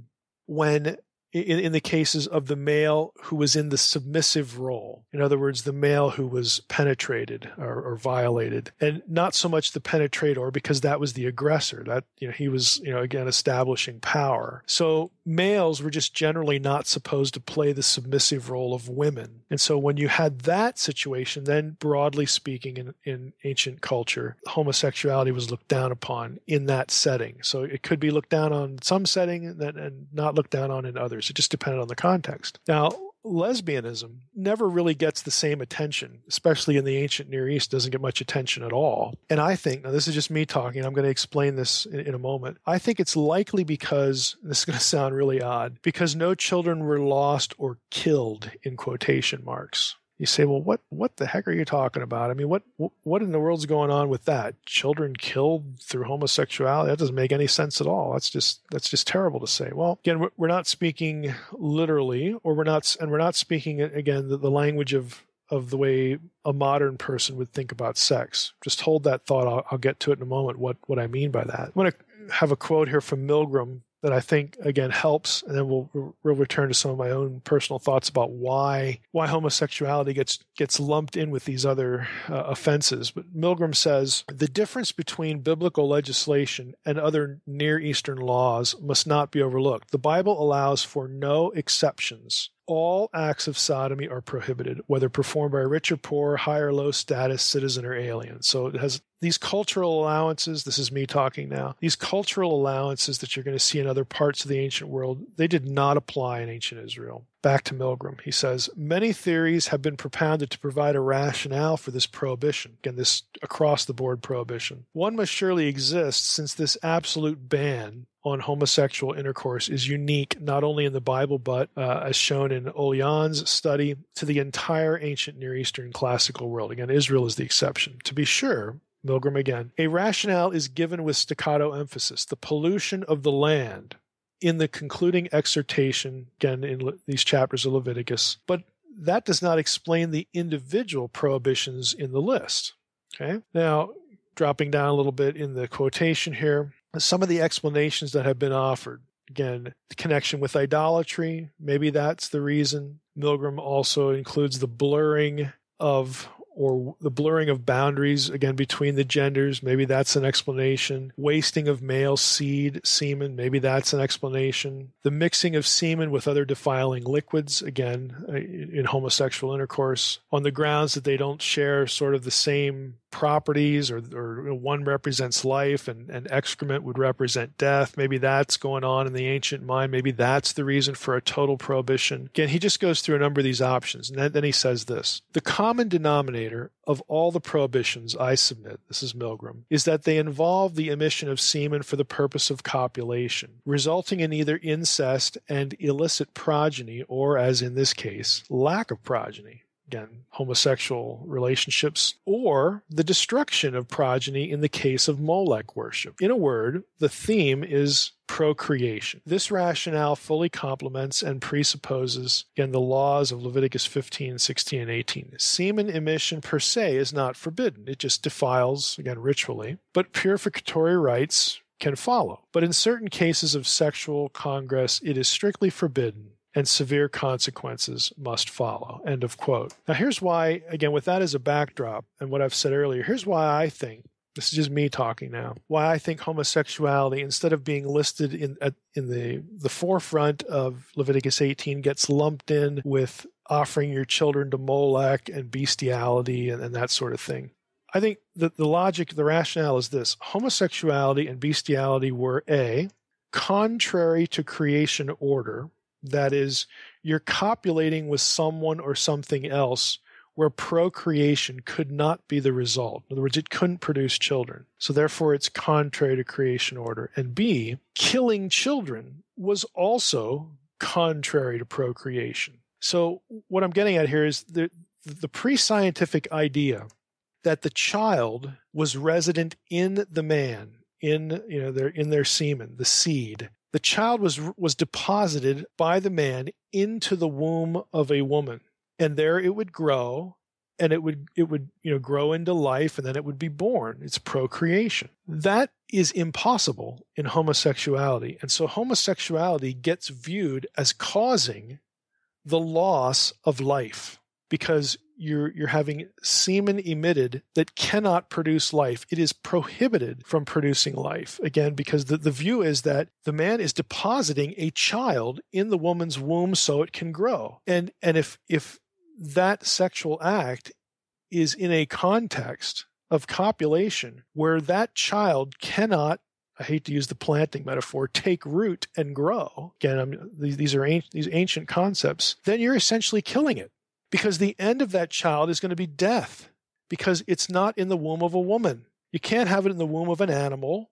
when in, in the cases of the male who was in the submissive role. In other words, the male who was penetrated or, or violated, and not so much the penetrator because that was the aggressor. That you know he was you know again establishing power. So males were just generally not supposed to play the submissive role of women. And so when you had that situation, then broadly speaking in, in ancient culture, homosexuality was looked down upon in that setting. So it could be looked down on some setting and, and not looked down on in others. It just depended on the context. Now, lesbianism never really gets the same attention, especially in the ancient Near East, doesn't get much attention at all. And I think, now this is just me talking, I'm going to explain this in, in a moment. I think it's likely because, this is going to sound really odd, because no children were lost or killed in quotation marks you say, well, what what the heck are you talking about? I mean, what what in the world's going on with that? Children killed through homosexuality? That doesn't make any sense at all. That's just that's just terrible to say. Well, again, we're not speaking literally, or we're not, and we're not speaking again the, the language of of the way a modern person would think about sex. Just hold that thought. I'll, I'll get to it in a moment. What what I mean by that? I'm going to have a quote here from Milgrom that I think again helps, and then we'll we'll return to some of my own personal thoughts about why why homosexuality gets gets lumped in with these other uh, offenses. But Milgrom says the difference between biblical legislation and other Near Eastern laws must not be overlooked. The Bible allows for no exceptions all acts of sodomy are prohibited, whether performed by rich or poor, high or low status, citizen or alien. So it has these cultural allowances. This is me talking now. These cultural allowances that you're going to see in other parts of the ancient world, they did not apply in ancient Israel. Back to Milgrom, He says, Many theories have been propounded to provide a rationale for this prohibition, again, this across the board prohibition. One must surely exist since this absolute ban on homosexual intercourse is unique not only in the Bible, but uh, as shown in Olyan's study, to the entire ancient Near Eastern classical world. Again, Israel is the exception. To be sure, Milgrom again, a rationale is given with staccato emphasis the pollution of the land in the concluding exhortation, again, in Le- these chapters of Leviticus, but that does not explain the individual prohibitions in the list. Okay. Now, dropping down a little bit in the quotation here, some of the explanations that have been offered. Again, the connection with idolatry, maybe that's the reason. Milgrom also includes the blurring of or the blurring of boundaries again between the genders maybe that's an explanation. Wasting of male seed semen maybe that's an explanation. The mixing of semen with other defiling liquids again uh, in homosexual intercourse on the grounds that they don't share sort of the same properties or, or one represents life and, and excrement would represent death. Maybe that's going on in the ancient mind. Maybe that's the reason for a total prohibition. Again he just goes through a number of these options. And then, then he says this the common denominator of all the prohibitions i submit this is Milgrom, is that they involve the emission of semen for the purpose of copulation resulting in either incest and illicit progeny or as in this case lack of progeny again, homosexual relationships, or the destruction of progeny in the case of Molech worship. In a word, the theme is procreation. This rationale fully complements and presupposes, again, the laws of Leviticus 15, 16, and 18. Semen emission per se is not forbidden, it just defiles, again, ritually, but purificatory rites can follow. But in certain cases of sexual congress, it is strictly forbidden and severe consequences must follow. End of quote. Now, here's why, again, with that as a backdrop and what I've said earlier, here's why I think this is just me talking now. Why I think homosexuality, instead of being listed in at, in the the forefront of Leviticus 18, gets lumped in with offering your children to Molech and bestiality and, and that sort of thing. I think that the logic, the rationale is this: homosexuality and bestiality were a contrary to creation order that is, you're copulating with someone or something else where procreation could not be the result. In other words, it couldn't produce children. So therefore, it's contrary to creation order. And B, killing children was also contrary to procreation. So what I'm getting at here is the, the pre-scientific idea that the child was resident in the man, in you know their in their semen, the seed, the child was was deposited by the man into the womb of a woman. And there it would grow and it would it would you know grow into life and then it would be born. It's procreation. That is impossible in homosexuality. And so homosexuality gets viewed as causing the loss of life because you're you're having semen emitted that cannot produce life. It is prohibited from producing life. Again, because the, the view is that the man is depositing a child in the woman's womb so it can grow. And and if if that sexual act is in a context of copulation where that child cannot I hate to use the planting metaphor, take root and grow. Again, I'm, these, these are ancient, these ancient concepts. Then you're essentially killing it because the end of that child is going to be death because it's not in the womb of a woman. You can't have it in the womb of an animal,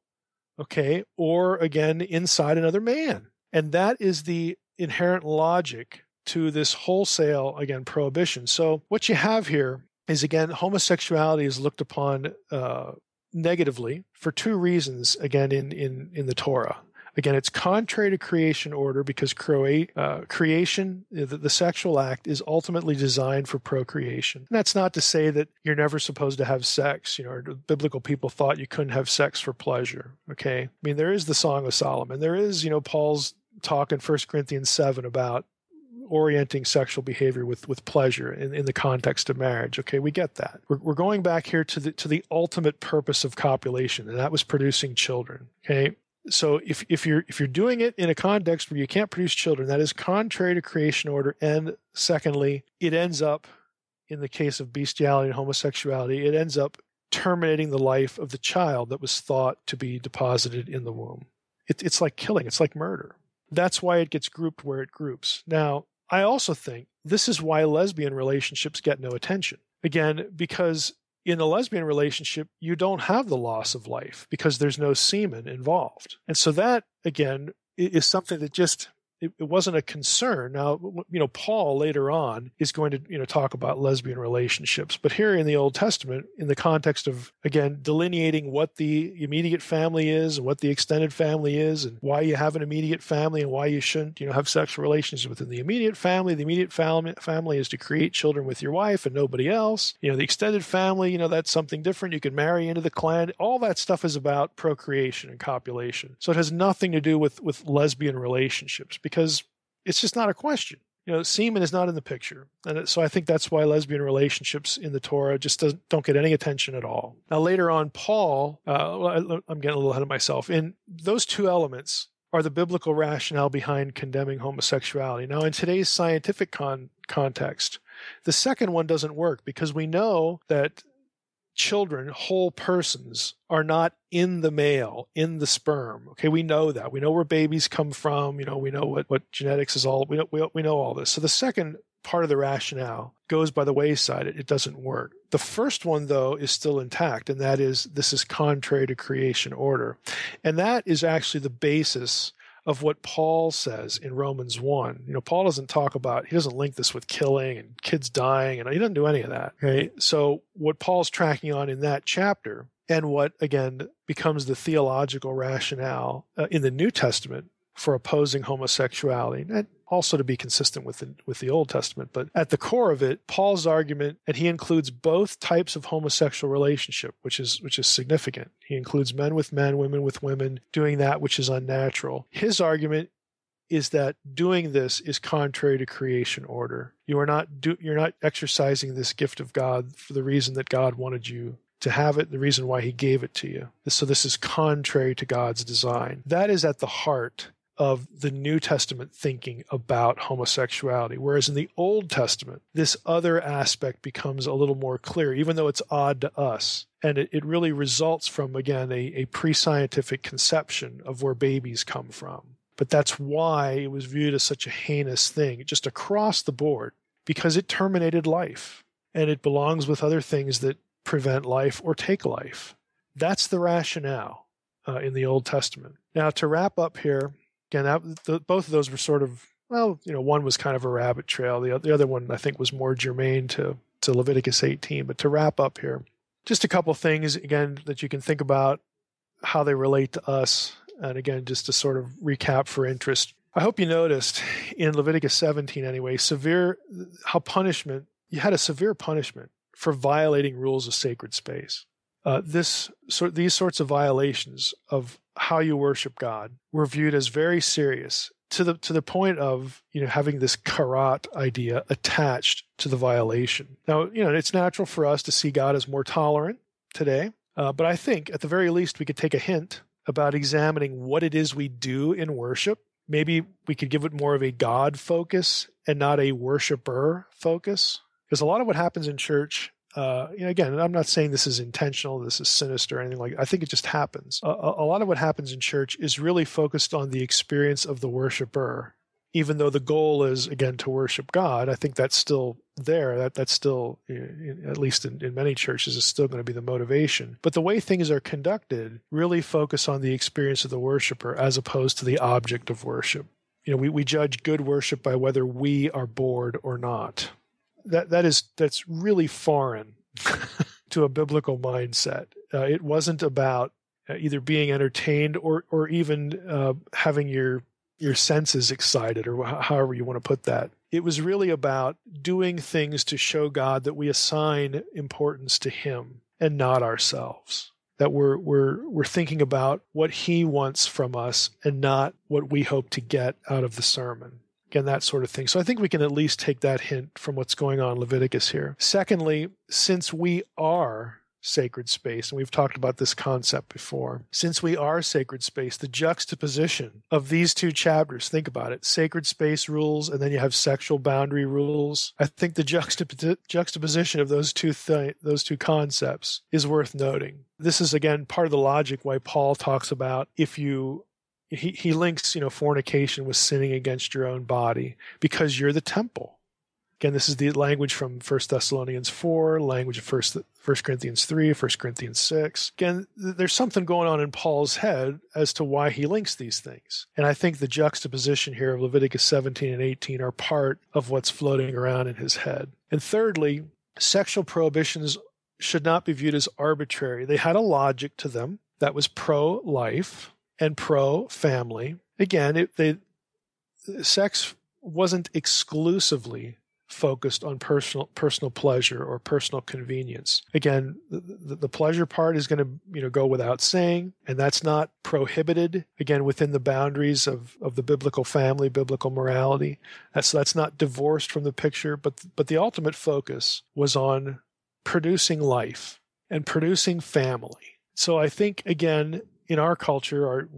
okay, or again inside another man. And that is the inherent logic to this wholesale, again, prohibition. So what you have here is again, homosexuality is looked upon uh, negatively for two reasons, again, in, in, in the Torah. Again, it's contrary to creation order because uh, creation, the, the, sexual act, is ultimately designed for procreation. And that's not to say that you're never supposed to have sex. You know, biblical people thought you couldn't have sex for pleasure. Okay, I mean, there is the Song of Solomon. There is, you know, Paul's talk in 1 Corinthians 7 about orienting sexual behavior with with pleasure in, in the context of marriage. Okay, we get that. We're, we're going back here to the to the ultimate purpose of copulation, and that was producing children. Okay, so if, if you're if you're doing it in a context where you can't produce children, that is contrary to creation order. And secondly, it ends up, in the case of bestiality and homosexuality, it ends up terminating the life of the child that was thought to be deposited in the womb. It, it's like killing. It's like murder. That's why it gets grouped where it groups. Now, I also think this is why lesbian relationships get no attention. Again, because in a lesbian relationship, you don't have the loss of life because there's no semen involved. And so that, again, is something that just it, it, wasn't a concern. Now, you know, Paul later on is going to, you know, talk about lesbian relationships. But here in the Old Testament, in the context of, again, delineating what the immediate family is and what the extended family is and why you have an immediate family and why you shouldn't, you know, have sexual relations within the immediate family. The immediate family, family is to create children with your wife and nobody else. You know, the extended family, you know, that's something different. You can marry into the clan. All that stuff is about procreation and copulation. So it has nothing to do with, with lesbian relationships because it's just not a question. You know, semen is not in the picture. And so I think that's why lesbian relationships in the Torah just don't get any attention at all. Now, later on, Paul, uh, I'm getting a little ahead of myself, in those two elements, are the biblical rationale behind condemning homosexuality. Now, in today's scientific con- context, the second one doesn't work because we know that children, whole persons, are not in the male, in the sperm. Okay, we know that. We know where babies come from. You know, we know what, what genetics is all. We know, we, we know all this. So the second part of the rationale goes by the wayside. It, it doesn't work. The first one, though, is still intact, and that is this is contrary to creation order. And that is actually the basis of what Paul says in Romans 1. You know, Paul doesn't talk about, he doesn't link this with killing and kids dying, and he doesn't do any of that. Okay. So, what Paul's tracking on in that chapter, and what again becomes the theological rationale uh, in the New Testament for opposing homosexuality, and also to be consistent with the, with the Old Testament. But at the core of it, Paul's argument, and he includes both types of homosexual relationship, which is which is significant. He includes men with men, women with women, doing that which is unnatural. His argument is that doing this is contrary to creation order. You are not do, you're not exercising this gift of God for the reason that God wanted you to have it, the reason why he gave it to you. So this is contrary to God's design. That is at the heart of the New Testament thinking about homosexuality. Whereas in the Old Testament, this other aspect becomes a little more clear, even though it's odd to us. And it, it really results from, again, a, a pre scientific conception of where babies come from. But that's why it was viewed as such a heinous thing, just across the board, because it terminated life and it belongs with other things that prevent life or take life. That's the rationale uh, in the Old Testament. Now, to wrap up here, again, that, the, both of those were sort of well, you know, one was kind of a rabbit trail. The, the other one, I think, was more germane to, to Leviticus 18. But to wrap up here, just a couple things, again, that you can think about how they relate to us. And again, just to sort of recap for interest. I hope you noticed in Leviticus 17, anyway, severe, how punishment, you had a severe punishment for violating rules of sacred space. Uh, this sort, these sorts of violations of how you worship God were viewed as very serious to the to the point of you know having this karat idea attached to the violation. Now you know it's natural for us to see God as more tolerant today, uh, but I think at the very least we could take a hint about examining what it is we do in worship. Maybe we could give it more of a God focus and not a worshiper focus, because a lot of what happens in church uh, you know, again, I'm not saying this is intentional, this is sinister, or anything like. That. I think it just happens. A, a, lot of what happens in church is really focused on the experience of the worshiper, even though the goal is again to worship God. I think that's still there. That that's still, at least in, in many churches, is still going to be the motivation. But the way things are conducted really focus on the experience of the worshiper as opposed to the object of worship. You know, we, we judge good worship by whether we are bored or not that that is that's really foreign to a biblical mindset. Uh, it wasn't about uh, either being entertained or or even uh, having your your senses excited or however you want to put that. It was really about doing things to show God that we assign importance to Him and not ourselves. That we're we're we're thinking about what He wants from us and not what we hope to get out of the sermon and that sort of thing. So I think we can at least take that hint from what's going on Leviticus here. Secondly, since we are sacred space, and we've talked about this concept before, since we are sacred space, the juxtaposition of these two chapters, think about it sacred space rules, and then you have sexual boundary rules. I think the juxtap- juxtaposition of those two, th- those two concepts is worth noting. This is, again, part of the logic why Paul talks about if you he, he links, you know, fornication with sinning against your own body because you're the temple. Again, this is the language from 1 Thessalonians 4, language of 1, 1 Corinthians 3, 1 Corinthians 6. Again, there's something going on in Paul's head as to why he links these things. And I think the juxtaposition here of Leviticus 17 and 18 are part of what's floating around in his head. And thirdly, sexual prohibitions should not be viewed as arbitrary. They had a logic to them that was pro life and pro family. Again, it, they, sex wasn't exclusively focused on personal personal pleasure or personal convenience. Again, the, the pleasure part is going to you know go without saying, and that's not prohibited. Again, within the boundaries of, of the biblical family, biblical morality. That's that's not divorced from the picture, but but the ultimate focus was on producing life and producing family. So I think again in our culture,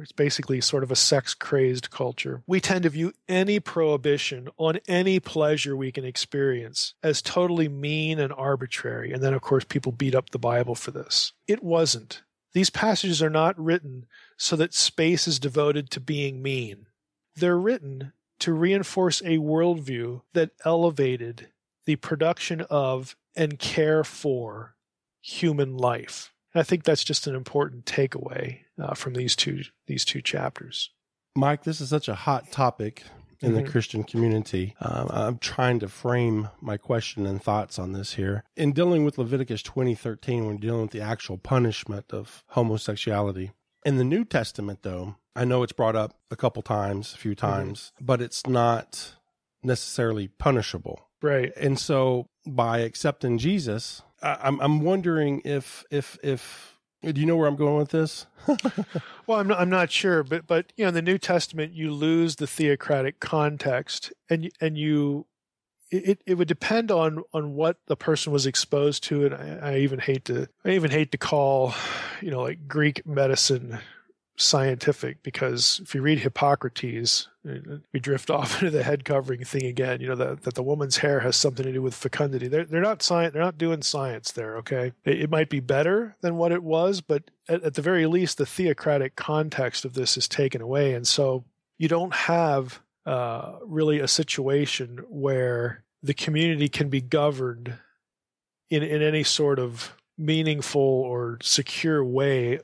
it's basically sort of a sex crazed culture. We tend to view any prohibition on any pleasure we can experience as totally mean and arbitrary. And then, of course, people beat up the Bible for this. It wasn't. These passages are not written so that space is devoted to being mean. They're written to reinforce a worldview that elevated the production of and care for human life. And I think that's just an important takeaway uh, from these two these two chapters. Mike, this is such a hot topic in mm-hmm. the Christian community. Um, I'm trying to frame my question and thoughts on this here. In dealing with Leviticus 2013, when dealing with the actual punishment of homosexuality, in the New Testament, though, I know it's brought up a couple times, a few mm-hmm. times, mm-hmm. but it's not necessarily punishable. Right. And so by accepting Jesus, I'm I'm wondering if if if do you know where I'm going with this? well, I'm not, I'm not sure, but but you know, in the New Testament, you lose the theocratic context, and and you it, it would depend on on what the person was exposed to, and I, I even hate to I even hate to call, you know, like Greek medicine scientific because if you read Hippocrates, we drift off into the head covering thing again. You know that that the woman's hair has something to do with fecundity. They're they're not science. They're not doing science there. Okay, it, it might be better than what it was, but at, at the very least, the theocratic context of this is taken away, and so you don't have uh, really a situation where the community can be governed in in any sort of meaningful or secure way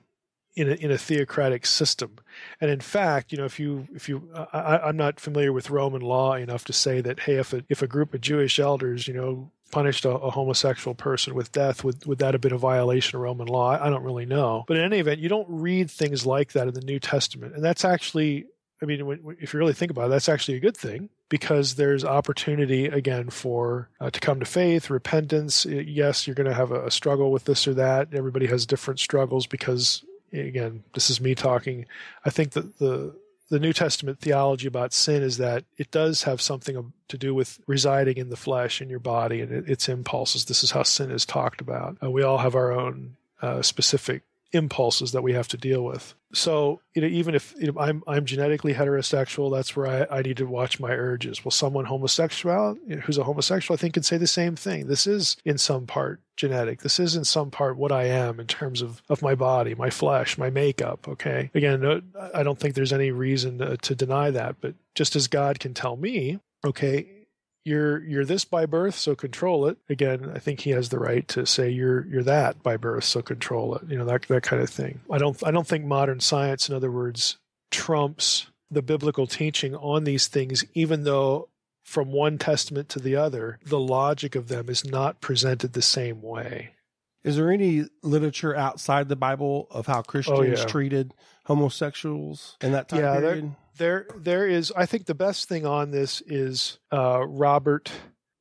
in a, in a theocratic system. And in fact, you know, if you if you, I, am not familiar with Roman law enough to say that hey, if a, if a group of Jewish elders, you know, punished a, a, homosexual person with death, would would that have been a violation of Roman law? I, don't really know. But in any event, you don't read things like that in the New Testament, and that's actually. I mean, if you really think about it, that's actually a good thing because there's opportunity again for uh, to come to faith, repentance. Yes, you're going to have a struggle with this or that. Everybody has different struggles because again, this is me talking. I think that the the New Testament theology about sin is that it does have something to do with residing in the flesh in your body and its impulses. This is how sin is talked about. Uh, we all have our own uh, specific impulses that we have to deal with. So, you know, even if you know, I'm I'm genetically heterosexual, that's where I, I need to watch my urges. Well, someone homosexual you know, who's a homosexual, I think, can say the same thing. This is in some part genetic. This is in some part what I am in terms of of my body, my flesh, my makeup. Okay, again, I don't think there's any reason to, to deny that. But just as God can tell me, okay, you're you're this by birth, so control it. Again, I think he has the right to say you're you're that by birth, so control it. You know that that kind of thing. I don't I don't think modern science, in other words, trumps the biblical teaching on these things, even though from one testament to the other, the logic of them is not presented the same way. Is there any literature outside the Bible of how oh, Christians oh, yeah. treated homosexuals in that time yeah, period? there there is i think the best thing on this is uh, robert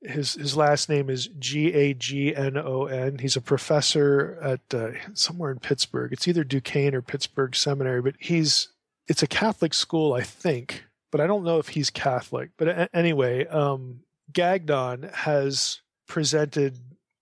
his his last name is G A G N O N. He's a professor at uh, somewhere in Pittsburgh. It's either Duquesne or Pittsburgh Seminary, but he's it's a Catholic school, I think, but I don't know if he's Catholic. But a- anyway, um, Gagnon has presented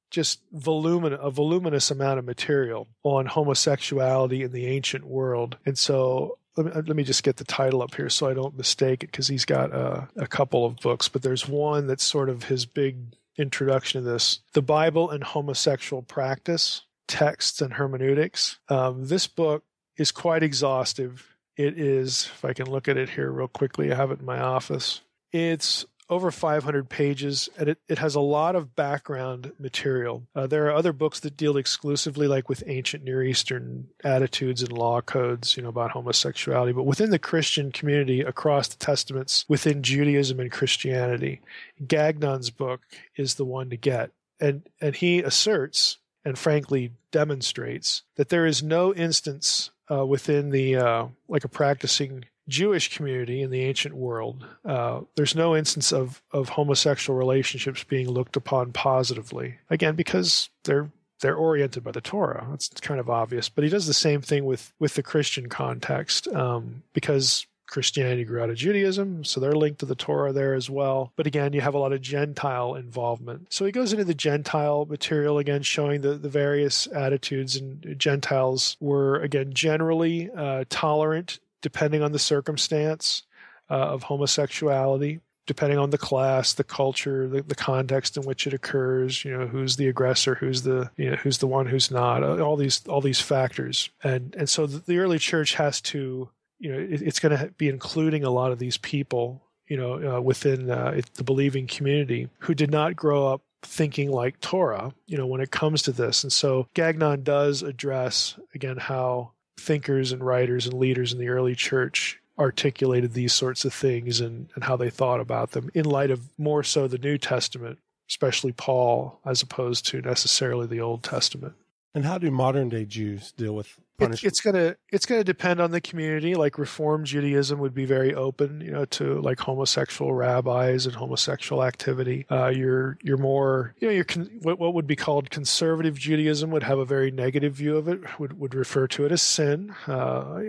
just volumin- a voluminous amount of material on homosexuality in the ancient world, and so let me, let me just get the title up here so I don't mistake it because he's got a couple of books, but there's one that's sort of his big introduction to this The Bible and Homosexual Practice Texts and Hermeneutics. Um, this book is quite exhaustive It is, if I can look at it here real quickly, I have it in my office. It's over 500 pages and it, it has a lot of background material. Uh, there are other books that deal exclusively like with ancient Near Eastern attitudes and law codes, you know, about homosexuality, but within the Christian community across the testaments, within Judaism and Christianity, Gagnon's book is the one to get. And, and he asserts and frankly demonstrates that there is no instance uh, within the uh, like a practicing Jewish community in the ancient world, uh, there's no instance of of homosexual relationships being looked upon positively. Again, because they're they're oriented by the Torah. That's kind of obvious. But he does the same thing with with the Christian context, um, because Christianity grew out of Judaism, so they're linked to the Torah there as well. But again, you have a lot of Gentile involvement. So he goes into the Gentile material again, showing the, the various attitudes, and Gentiles were, again, generally uh, tolerant depending on the circumstance uh, of homosexuality depending on the class, the culture, the, the context in which it occurs, you know, who's the aggressor, who's the you know who's the one who's not, uh, all these all these factors, and and so the, early church has to, you know, it, it's going to be including a lot of these people, you know, uh, within uh, it, the believing community who did not grow up thinking like Torah, you know, when it comes to this, and so Gagnon does address again how thinkers and writers and leaders in the early church articulated these sorts of things and, and how they thought about them in light of more so the New Testament, especially Paul, as opposed to necessarily the Old Testament. And how do modern day Jews deal with punishment? It, it's gonna it's gonna depend on the community. Like Reform Judaism would be very open, you know, to like homosexual rabbis and homosexual activity. Uh, you're you're more you know you're con- what what would be called conservative Judaism would have a very negative view of it. Would would refer to it as sin. Uh,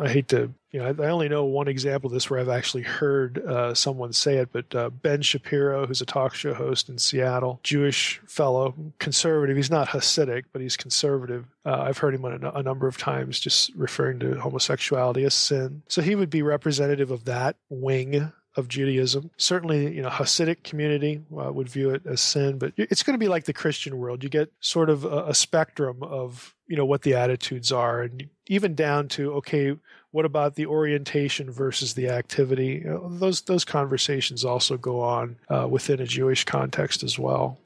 I hate to, you know, I only know one example of this where I've actually heard uh, someone say it, but uh, Ben Shapiro, who's a talk show host in Seattle, Jewish fellow, conservative. He's not Hasidic, but he's conservative. Uh, I've heard him a, a number of times just referring to homosexuality as sin. So he would be representative of that wing of Judaism. Certainly, you know, Hasidic community uh, would view it as sin, but it's going to be like the Christian world. You get sort of a, a spectrum of you know what the attitudes are, and even down to okay, what about the orientation versus the activity? Those those conversations also go on uh, within a Jewish context as well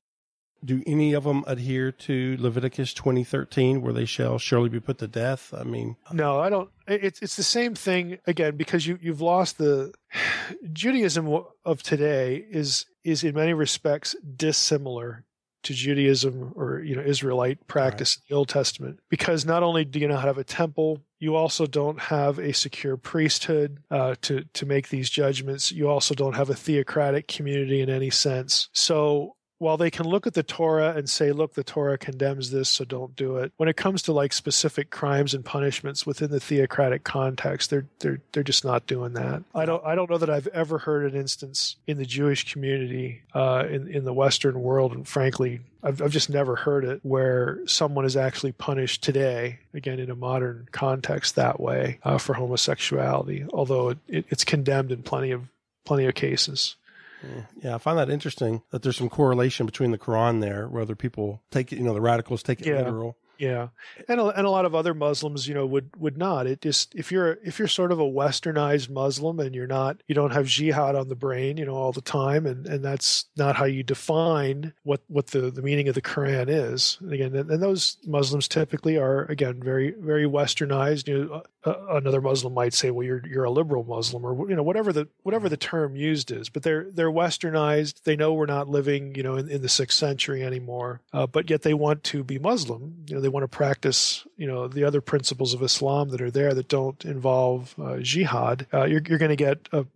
do any of them adhere to Leviticus 2013 where they shall surely be put to death? I mean, no, I don't. It's it's the same thing again because you you've lost the Judaism of today is is in many respects dissimilar to Judaism or you know Israelite practice right. in the Old Testament because not only do you not have a temple, you also don't have a secure priesthood uh, to to make these judgments. You also don't have a theocratic community in any sense. So while they can look at the Torah and say, look, the Torah condemns this, so don't do it. When it comes to like specific crimes and punishments within the theocratic context, they're they're they're just not doing that. I don't I don't know that I've ever heard an instance in the Jewish community uh, in in the Western world, and frankly, I've I've just never heard it where someone is actually punished today, again in a modern context, that way uh, for homosexuality. Although it, it, it's condemned in plenty of plenty of cases. Yeah, I find that interesting that there's some correlation between the Quran there, whether people take it, you know, the radicals take it yeah. literal yeah, and a, and a lot of other Muslims, you know, would would not. It just if you're if you're sort of a westernized Muslim and you're not you don't have jihad on the brain, you know, all the time, and and that's not how you define what what the the meaning of the Quran is. And again, and, and those Muslims typically are again very very westernized. You know, uh, another Muslim might say, well, you're you're a liberal Muslim, or you know, whatever the whatever the term used is. But they're they're westernized. They know we're not living, you know, in, in the sixth century anymore, uh, but yet they want to be Muslim. You know, they want to practice, you know, the other principles of Islam that are there that don't involve uh, jihad, uh, you're, you're going to get a,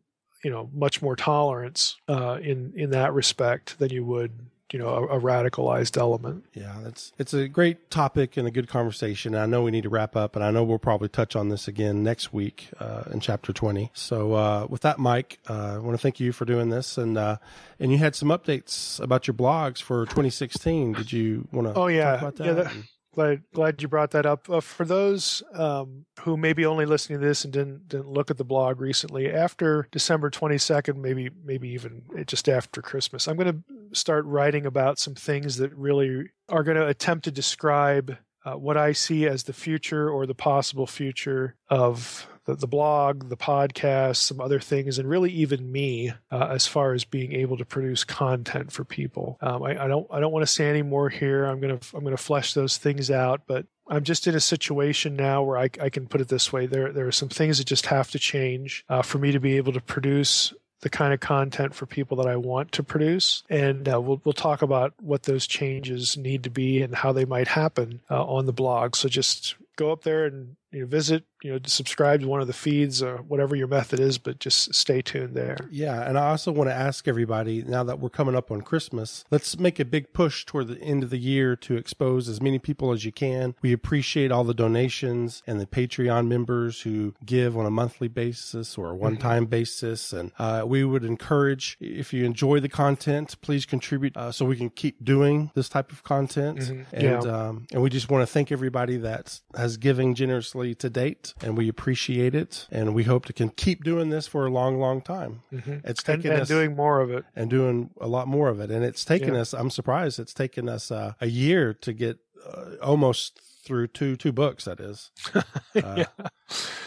you know, much more tolerance uh, in in that respect than you would you know a, a, radicalized element. Yeah, that's it's a great topic and a good conversation. I know we need to wrap up, and I know we'll probably touch on this again next week uh, in chapter twenty. So uh, with that, Mike, uh, I want to thank you for doing this, and uh, and you had some updates about your blogs for 2016. Did you want to? Oh yeah, yeah. That, glad glad you brought that up. Uh, for those um, who may be only listening to this and didn't didn't look at the blog recently, after December twenty second, maybe maybe even just after Christmas, I'm going to start writing about some things that really are going to attempt to describe uh, what I see as the future or the possible future of the, the blog, the podcast, some other things, and really even me uh, as far as being able to produce content for people. Um, I, I don't I don't want to say any more here. I'm gonna I'm gonna flesh those things out, but I'm just in a situation now where I, I, can put it this way: there there are some things that just have to change uh, for me to be able to produce the kind of content for people that I want to produce, and uh, we'll we'll talk about what those changes need to be and how they might happen uh, on the blog. So just go up there and you know, visit, you know, subscribe to one of the feeds or whatever your method is, but just stay tuned there. Yeah. And I also want to ask everybody now that we're coming up on Christmas, let's make a big push toward the end of the year to expose as many people as you can. We appreciate all the donations and the Patreon members who give on a monthly basis or a one time mm-hmm. basis. And uh, we would encourage if you enjoy the content, please contribute uh, so we can keep doing this type of content. Mm-hmm. And, yeah. um, and we just want to thank everybody that has given generously to date, and we appreciate it. And we hope to can keep doing this for a long, long time. Mm-hmm. It's taken and, and us doing more of it, and doing a lot more of it. And it's taken yeah. us. I'm surprised it's taken us uh, a year to get uh, almost through two two books. That is, uh, yeah.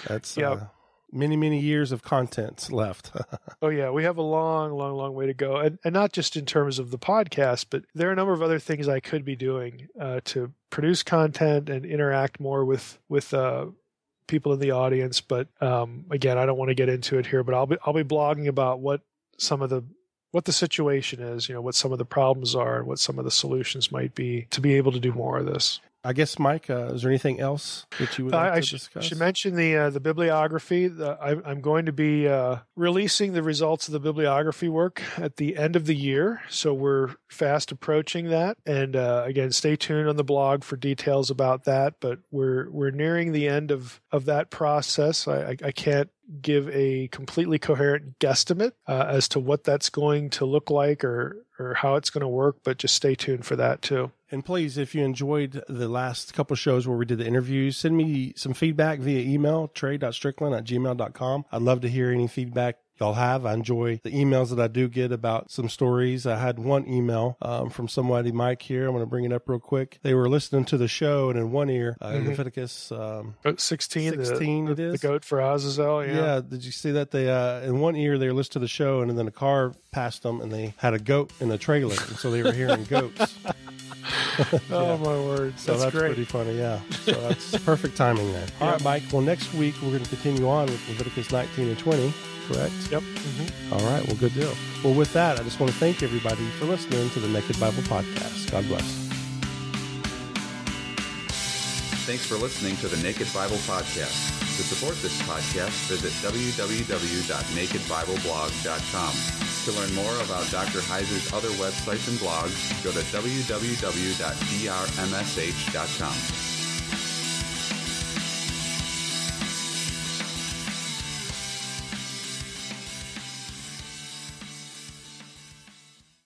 that's yeah. Uh, many many years of content left oh yeah we have a long long long way to go and, and not just in terms of the podcast but there are a number of other things i could be doing uh, to produce content and interact more with with uh, people in the audience but um, again i don't want to get into it here but i'll be i'll be blogging about what some of the what the situation is you know what some of the problems are and what some of the solutions might be to be able to do more of this I guess, Mike, uh, is there anything else that you would like uh, I to should, discuss? I should mention the uh, the bibliography. The, I, am going to be uh, releasing the results of the bibliography work at the end of the year, so we're fast approaching that. And uh, again, stay tuned on the blog for details about that. But we're we're nearing the end of of that process. I, I, I can't give a completely coherent guesstimate uh, as to what that's going to look like or or how it's going to work, but just stay tuned for that too. And please, if you enjoyed the last couple shows where we did the interviews, send me some feedback via email, trey.stricklin at gmail.com. I'd love to hear any feedback y'all have. I enjoy the emails that I do get about some stories. I had one email um, from somebody, Mike here. I'm going to bring it up real quick. They were listening to the show, and in one ear, uh, mm-hmm. Leviticus um, 16, 16 the, it is. The goat for Azazel. Yeah. yeah. Did you see that? They uh, in one ear they were listening to the show, and then a car passed them, and they had a goat in the trailer, and so they were hearing goats. oh yeah. my word! So that's, that's pretty funny. Yeah. So that's perfect timing there. All right, Mike. Well, next week we're going to continue on with Leviticus 19 and 20 correct? Yep. Mm-hmm. All right. Well, good deal. Well, with that, I just want to thank everybody for listening to the Naked Bible Podcast. God bless. Thanks for listening to the Naked Bible Podcast. To support this podcast, visit www.nakedbibleblog.com. To learn more about Dr. Heiser's other websites and blogs, go to www.drmsh.com.